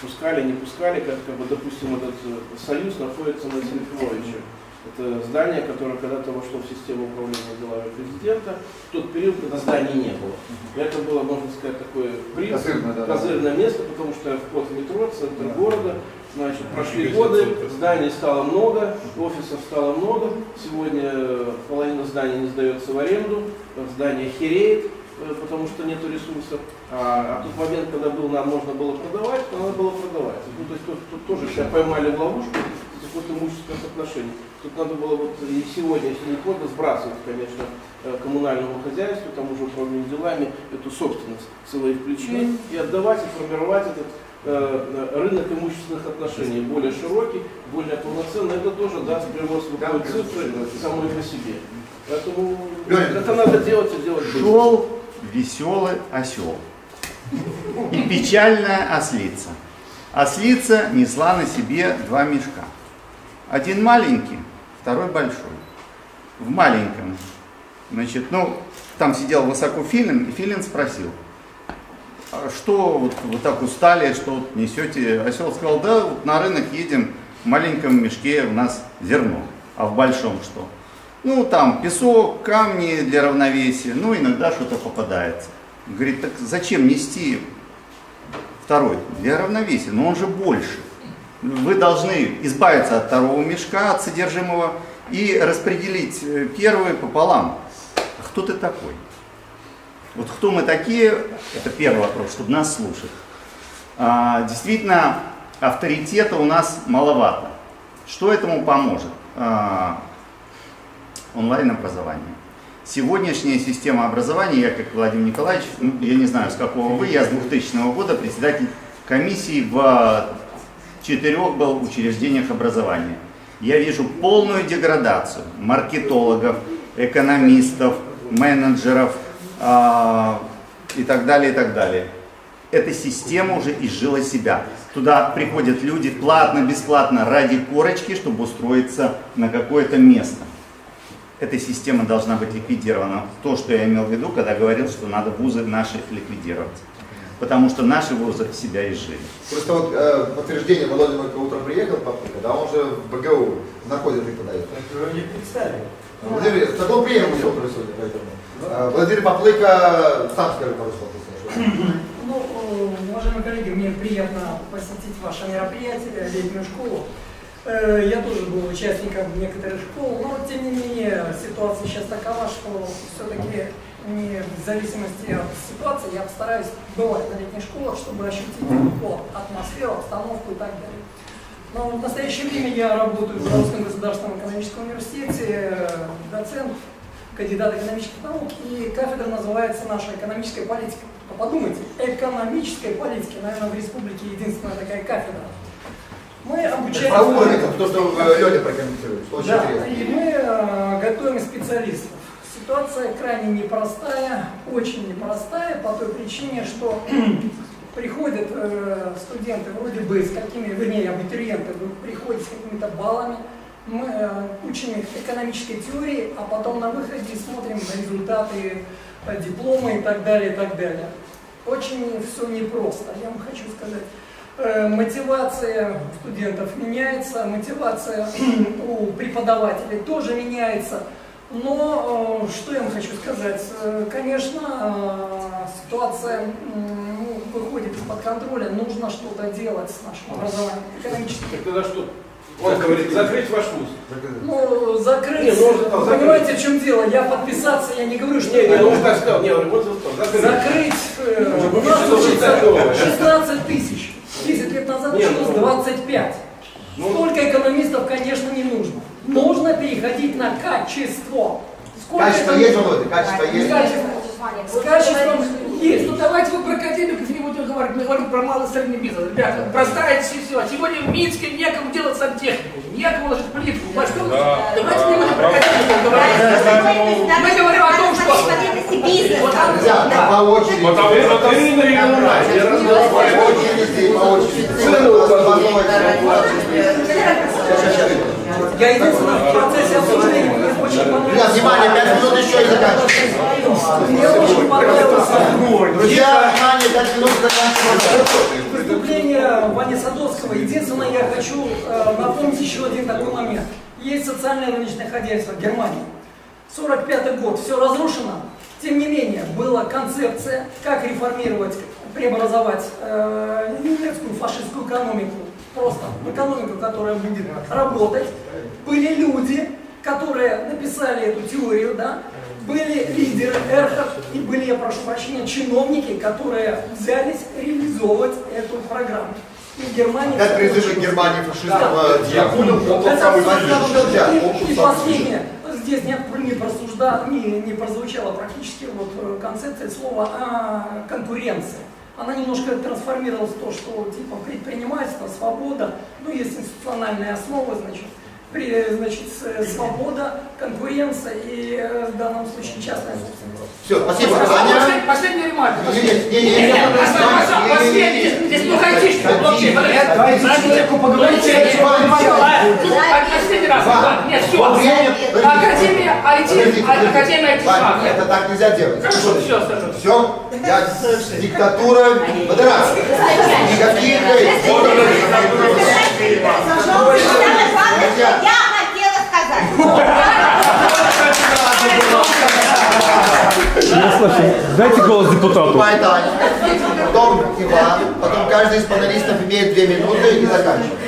Пускали, не пускали, как, как бы, допустим, этот э, союз находится на Зелифовиче. Это здание, которое когда-то вошло в систему управления делами президента, в тот период, когда зданий не было. И это было, можно сказать, такое приз, Козырное, да, да. козырное место, потому что вход в метро, центр города, значит, прошли годы, зданий стало много, офисов стало много, сегодня э, половина зданий не сдается в аренду, здание хереет, э, потому что нет ресурсов. А, а тот момент, когда был, нам можно было продавать, то надо было продавать. Ну, то есть тут, тут тоже себя поймали в ловушку этих вот имущественных отношений. Тут надо было вот и сегодня, если не поздно, сбрасывать, конечно, э, коммунальному хозяйству, тому же управлению делами, эту собственность своих плечей и отдавать и формировать этот э, рынок имущественных отношений более широкий, более полноценный. Это тоже даст прирост выходит цифры самой по себе. Поэтому это надо делать и делать быстро. Шел веселый осел и печальная ослица. Ослица несла на себе два мешка. Один маленький, второй большой. В маленьком, значит, ну, там сидел высоко Филин, и Филин спросил, «А что вот вы так устали, что вот несете? Осел сказал, да, вот на рынок едем, в маленьком мешке у нас зерно, а в большом что? Ну, там песок, камни для равновесия, ну, иногда что-то попадается. Говорит, так зачем нести второй? Для равновесия, но он же больше. Вы должны избавиться от второго мешка, от содержимого, и распределить э, первый пополам. А кто ты такой? Вот кто мы такие, это первый вопрос, чтобы нас слушать. А, действительно, авторитета у нас маловато. Что этому поможет? А, онлайн-образование. Сегодняшняя система образования, я как Владимир Николаевич, ну, я не знаю, с какого вы, я с 2000 года председатель комиссии в четырех был учреждениях образования. Я вижу полную деградацию маркетологов, экономистов, менеджеров а, и так далее, и так далее. Эта система уже изжила себя. Туда приходят люди платно, бесплатно, ради корочки, чтобы устроиться на какое-то место. Эта система должна быть ликвидирована. То, что я имел в виду, когда говорил, что надо вузы наши ликвидировать. Потому что наши вузы себя изжили. Просто вот э, подтверждение, Володя только утром приехал, Паплика, да, он же в БГУ на ходе преподает. Вы не представили. Владимир, так он приехал сегодня сегодня, поэтому. Э, Владимир Паплыка сам скажет что. Ну, э, уважаемые коллеги, мне приятно посетить ваше мероприятие, летнюю школу. Э, Я тоже был участником некоторых школ, но тем не менее ситуация сейчас такова, что все-таки не в зависимости от ситуации я постараюсь бывать на летних школах, чтобы ощутить тепло, атмосферу, обстановку и так далее. Но в настоящее время я работаю в Белорусском государственном экономическом университете, э, доцент, кандидат экономических наук, и кафедра называется «Наша экономическая политика». А Подумайте, экономической политики, наверное, в республике единственная такая кафедра. Мы обучаем... Про то, что э, Леня прокомментирует, очень Да, интересно. и мы э, готовим специалистов. Ситуация крайне непростая, очень непростая, по той причине, что (clears throat) приходят э, студенты вроде бы с какими, вернее, абитуриенты приходят с какими-то баллами, мы э, учим их экономической теории, а потом на выходе смотрим на результаты э, диплома и так далее, и так далее. Очень все непросто, я вам хочу сказать. Э, Мотивация студентов меняется, мотивация (clears throat) у преподавателей тоже меняется. Но э, что я вам хочу сказать? Э, Конечно, э, ситуация ну, выходит из-под контроля, нужно что-то делать с нашим образованием экономическим. Так тогда что? Он говорит, закрыть ваш вуз. Ну, закрыть, Не, ну, он сказал, вы понимаете, в чем дело? Я подписаться, я не говорю, что Не, не, ну он так сказал, не, вот сказал, закрыть. закрыть. э, У нас учится новое. 16 тысяч. 10 лет назад училось ну, 25. ну, Столько экономистов, конечно, не нужно. Нужно переходить на качество. Сколько Качество эконом- есть, Володя, качество есть. Качество. С качеством есть. Ну давайте вы про академиков не будем говорить, мы говорим про малый и средний бизнес. Ребята, простая все. Сегодня в Минске некому делать сантехнику, некому ложить плитку. Что? Давайте не будем про академиков говорить. Мы говорим о том, что- Вот да, по очереди. Потому что Ты не ревнуй, я разговариваю. По очереди, по очереди. Я единственное в процессе обсуждения мне очень понравилось. Внимание, 5 минут еще и заканчиваем. Мне очень понравилось Друзья, внимание, 5 минут заканчивается. выступление Вани Садовского. Единственное, я хочу э, напомнить еще один такой момент. Есть социальное рыночное хозяйство в Германии. 45 год, все разрушено. Тем не менее, была концепция, как реформировать, преобразовать э, немецкую фашистскую экономику. Просто в экономику, которая будет работать. Были люди, которые написали эту теорию, да, были лидеры Эрхард и были, я прошу прощения, чиновники, которые взялись реализовывать эту программу. И в Германии... Призывы Германии фашистского Я понял, он тот самый И последнее. Здесь не, не, просужда, не, не прозвучала практически вот э, концепция слова а, конкуренция. Она немножко трансформировалась в то, что типа предпринимательство, свобода, ну есть институциональная основа, значит, значит, с- свобода, конкуренция и э, в данном случае частная собственность. Все, спасибо. Аня. Последняя ремарка. Не, не, не, Не, не, не, не, пожалуйста, не, не, последний. Здесь ну айтишник, вообще, подожди. Дайте человеку поговорить. Последний раз. Нет, все. Академия IT. Академия IT это так нельзя делать. Хорошо, все, скажу. Все, я диктатура, модерация. Никаких я хотела сказать. (laughs) Дайте голос депутату. Потом Иван, потом каждый из панелистов имеет две минуты и заканчивает.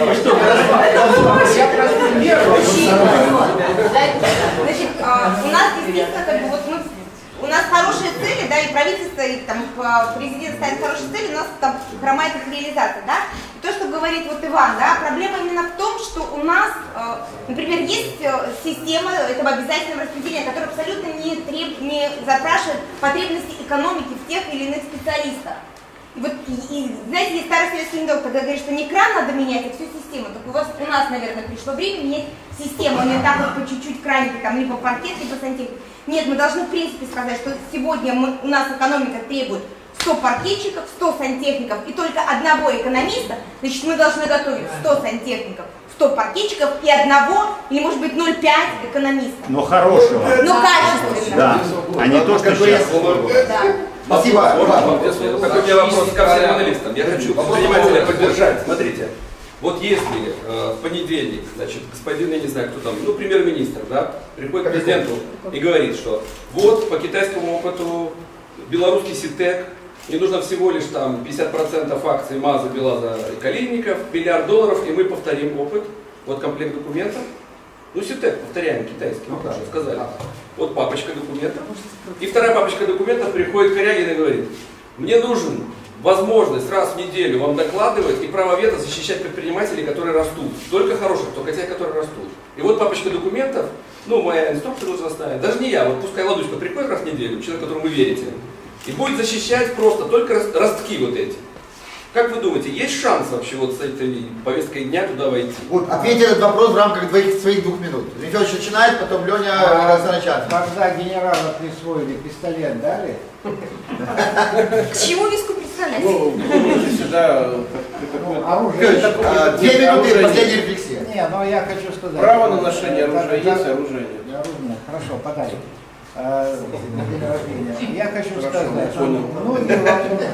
Значит, а, у нас действительно, как бы, вот нас хорошие цели, да, и правительство, и там а, президент ставит хорошие цели, у нас там хромает их реализация, да. И то, что говорит вот Иван, да, проблема именно в том, что у нас, э, например, есть э, система этого обязательного распределения, которая абсолютно не, треб, не запрашивает потребности экономики в тех или иных специалистах. И вот, и, знаете, есть старый советский анекдот, когда говорит, что не кран надо менять, а всю систему. Так у вас, у нас, наверное, пришло время менять систему, а не так вот по чуть-чуть краники, там, либо паркет, либо сантехник. Нет, мы должны, в принципе, сказать, что сегодня мы, у нас экономика требует 100 паркетчиков, 100 сантехников и только одного экономиста, значит, мы должны готовить 100 сантехников, 100 паркетчиков и одного, или, может быть, 0,5 экономиста. Но хорошего. Но качественно. Да. А не то, что сейчас. Да. Спасибо, Иван. Такой у меня вопрос ко всем аналистам. Я хочу предпринимателя поддержать. Смотрите, вот если э, в понедельник, значит, господин, я не знаю, кто там, ну, премьер-министр, да, приходит к президенту и говорит, что вот по китайскому опыту белорусский Ситек, мне нужно всего лишь там 50% акций МАЗа, БелАЗа и Калиников, миллиард долларов, и мы повторим опыт. Вот комплект документов. Ну, Ситек, повторяем китайский, ну, уже сказали. Вот папочка документов. И вторая папочка документов приходит Корягин и говорит, мне нужен возможность раз в неделю вам докладывать и право вето защищать предпринимателей, которые растут. Только хороших, только те, которые растут. И вот папочка документов, ну, моя инструкция должностная, даже не я, вот пускай Ладушка приходит раз в неделю, человек, которому вы верите, и будет защищать просто только рос- ростки вот эти. Как вы думаете, есть шанс вообще вот с этой повесткой дня туда войти? Вот, ответьте этот вопрос в рамках двоих, своих двух минут. Михайлович начинает, потом Леня А, Александрович. Когда генерала присвоили пистолет, дали? К чему виску Ну, Ну, оружие. А, Две минуты, Оружие последняя рефлексия. Не, но я хочу сказать. Право на ношение оружия есть, да. оружия нет. Оружие, Хорошо, подарим. А. Я хочу Хорошо, сказать, что многие вопросы,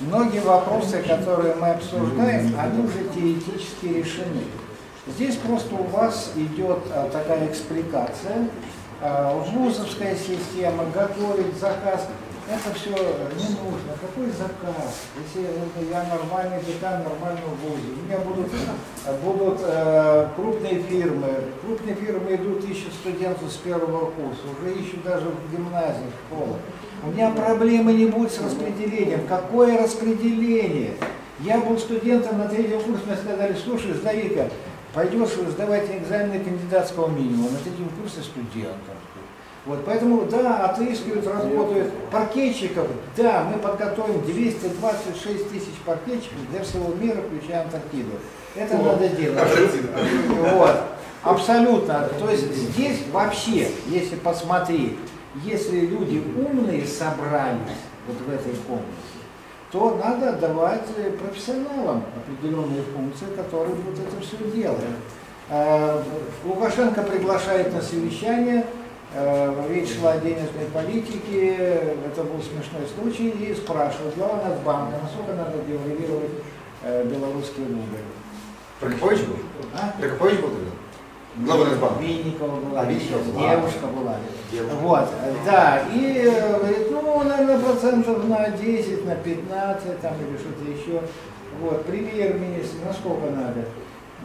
многие вопросы, которые мы обсуждаем, они уже теоретически решены. Здесь просто у вас идет а, такая экспликация, а, вузовская система, готовить заказ. Это все не нужно. Какой заказ? Если я нормальный декан нормального вуза, у меня будут, будут э, крупные фирмы. Крупные фирмы идут, ищут студентов с первого курса, уже ищут даже в гимназии, в школах. У меня проблемы не будет с распределением. Какое распределение? Я был студентом на третьем курсе, мне сказали, слушай, сдави-ка, пойдешь сдавать экзамены кандидатского минимума, на третьем курсе студентом. Вот, поэтому, да, отыскивают, работают паркетчиков. Да, мы подготовим 226 тысяч паркетчиков для всего мира, включая Антарктиду. Это надо делать. Вот. Абсолютно. То есть здесь вообще, если посмотреть, если люди умные собрались вот в этой комнате, то надо отдавать э, профессионалам определенные функции, которые будут это все делать. Э, Лукашенко приглашает на совещание речь шла о денежной политике, это был смешной случай, и спрашивал глава Нацбанка, насколько надо девальвировать э, белорусский рубль. Прокопович был? А? Прокопович был тогда? Глава Нацбанка. Винникова была, А, Винникова была. девушка была. Девушка. Вот, да, и э, говорит, ну, наверное, процентов на 10, на 15, там, или что-то еще. Вот, премьер-министр, насколько надо?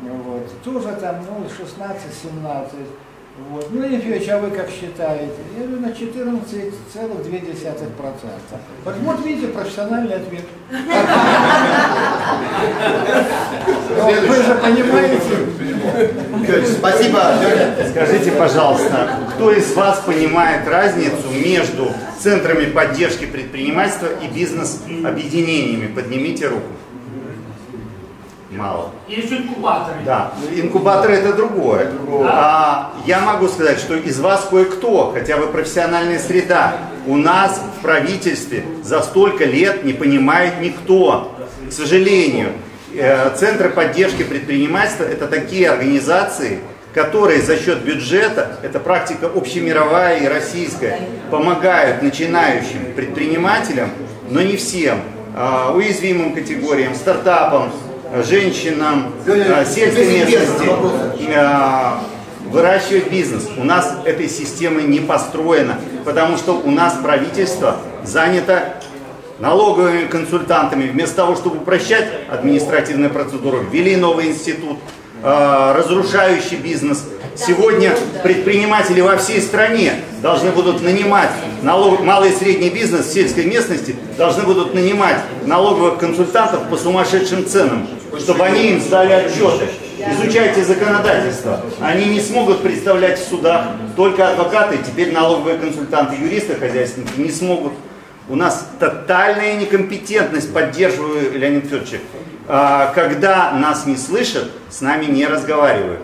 Вот, тоже там, ну, 16-17. Вот. Ну, Ефимович, а вы как считаете? Я говорю, на 14,2%. Вот, вот видите, профессиональный ответ. (laughs) Ну, Вы же понимаете, Спасибо. Скажите, пожалуйста, кто из вас понимает разницу между центрами поддержки предпринимательства и бизнес-объединениями? Поднимите руку. Мало. Есть инкубаторы. Да, инкубаторы это другое. А я могу сказать, что из вас кое-кто, хотя вы профессиональная среда, у нас в правительстве за столько лет не понимает никто. К сожалению, э, центры поддержки предпринимательства это такие организации, которые за счет бюджета, это практика общемировая и российская, помогают начинающим предпринимателям, но не всем, а, уязвимым категориям, стартапам, женщинам, а, сельской местности, а, выращивать бизнес. У нас этой системы не построено, потому что у нас правительство занято налоговыми консультантами. Вместо того, чтобы упрощать административную процедуру, ввели новый институт, разрушающий бизнес. Сегодня предприниматели во всей стране должны будут нанимать налог, малый и средний бизнес в сельской местности должны будут нанимать налоговых консультантов по сумасшедшим ценам, чтобы они им сдали отчеты. Изучайте законодательство. Они не смогут представлять в судах, только адвокаты, теперь налоговые консультанты, юристы, хозяйственники не смогут. У нас тотальная некомпетентность, поддерживаю Леонид Федорович. А, Когда нас не слышат, с нами не разговаривают.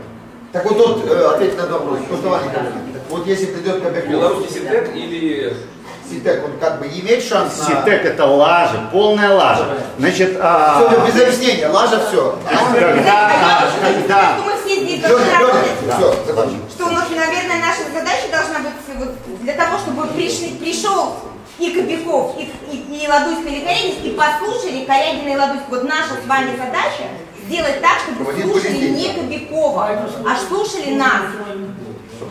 Так вот тут э, ответь на вопрос. Коллеги. Вот если придет Кобяков, Белорусский синтек или Ситек, он как бы имеет шанс на... Ситек это лажа, полная лажа. Значит, а, Все, без объяснения, лажа все. когда, когда Что мы все здесь Леня, должны Леня, работать. все, закончим. Что у нас, наверное, наша задача должна быть вот для того, чтобы пришли, пришел и Кобяков, и, и, и Ладуська, или Корягин, и послушали Корягина и Ладуська. Вот наша с вами задача сделать так, чтобы слушали не Кобякова, а слушали нас.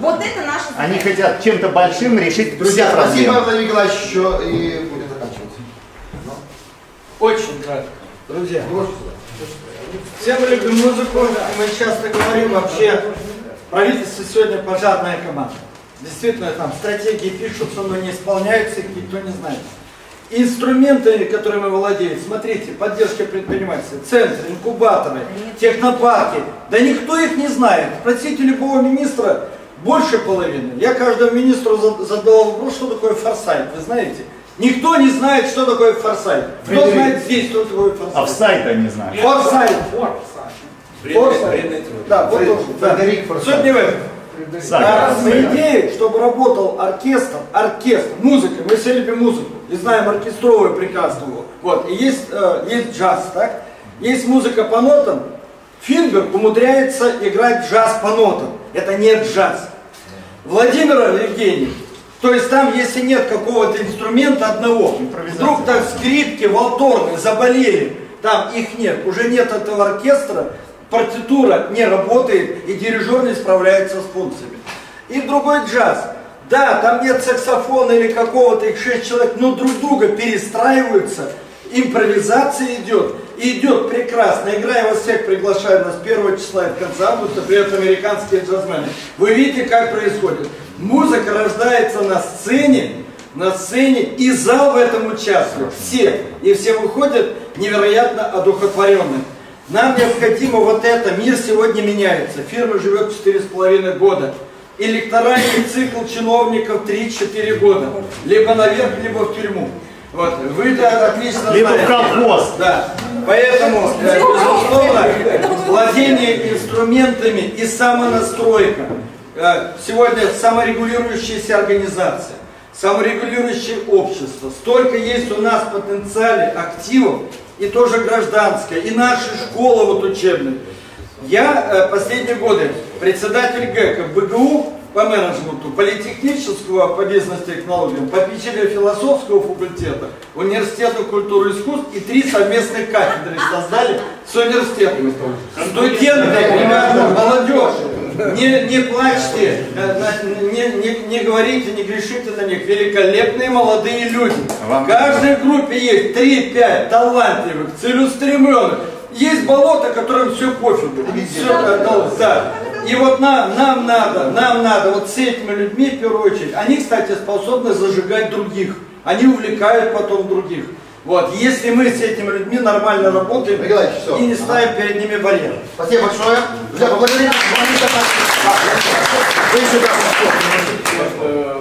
Вот это наша задача. они хотят чем-то большим решить Друзья, все спасибо, проблемы. Владимир Николаевич, еще и будем заканчивать. Очень кратко. Друзья, все мы любим музыку, и мы часто говорим вообще, правительство сегодня пожарная команда. Действительно, там стратегии пишутся, но не исполняются, их никто не знает. Инструменты, которыми владеют, смотрите, поддержка предпринимательства, центры, инкубаторы, технопарки, да никто их не знает. Спросите любого министра, больше половины. Я каждому министру за- задавал вопрос, что такое форсайт, вы знаете? Никто не знает, что такое форсайт. Кто Фредерик. знает здесь, что такое форсайт? А в сайт не знаю. Форсайт. Форсайт. тема. Да, вот. Фредерик Форсайт. Суть не в этом. Сайт. А, по идее, чтобы работал оркестр, оркестр, музыка, мы все любим музыку и знаем оркестровую прекрасно. Вот, и есть, э, есть джаз, так? Есть музыка по нотам, Финберг умудряется играть джаз по нотам. Это не джаз. Владимир Евгений, то есть там, если нет какого-то инструмента одного, вдруг так скрипки, волторны заболели, там их нет, уже нет этого оркестра, партитура не работает, и дирижер не справляется с функциями. И другой джаз. Да, там нет саксофона или какого-то, их шесть человек, но друг друга перестраиваются, импровизация идет, и идет прекрасно. Игра, я вас всех приглашаю нас 1 числа и в конце августа, привет, американские джазмены. Вы видите, как происходит. Музыка рождается на сцене, на сцене, и зал в этом участвует, все. И все выходят невероятно одухотворенные. Нам необходимо вот это, мир сегодня меняется, фирма живет 4,5 года. Электоральный цикл чиновников 3-4 года. Либо наверх, либо в тюрьму. Вот, вы это отлично Либо в знаете. колхоз. Да. Поэтому, э, безусловно, владение инструментами и самонастройка. Э, Сегодня саморегулирующаяся организация, саморегулирующее общество. Столько есть у нас в потенциале активов, и тоже гражданская, и наши школы вот учебные. Я э, последние годы председатель ГЭКа БГУ по менеджменту, политехнического по бизнес-технологиям, попечителя философского факультета, университета культуры и искусств и три совместных кафедры создали с университетом. Студенты, ребята, молодежь, не, не плачьте, э, не, не, не говорите, не грешите на них. Великолепные молодые люди. Вам- В каждой группе есть 3-5 талантливых, целеустремленных. Есть болото, которым все пофигу. Все, да, да. И вот нам, нам надо, нам надо вот с этими людьми в первую очередь. Они, кстати, способны зажигать других. Они увлекают потом других. Вот, если мы с этими людьми нормально работаем Николаевич, всё. и не ставим перед ними барьеры. Спасибо большое. Друзья, поблагодарим. Вы еще раз. Э,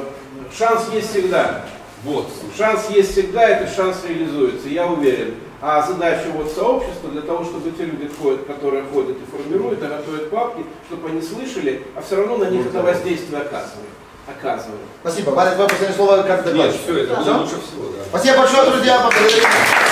Шанс есть всегда. Вот. Шанс есть всегда, этот шанс реализуется, я уверен. А задача вот сообщества для того, чтобы те люди, ходят, которые ходят и формируют, и готовят папки, чтобы они слышали, а все равно на них это воздействие оказывает. Оказывает. Спасибо. Валя, твое последнее слово как Нет, докладчик. все, это было лучше всего, да. Спасибо большое, друзья. Поблагодарим.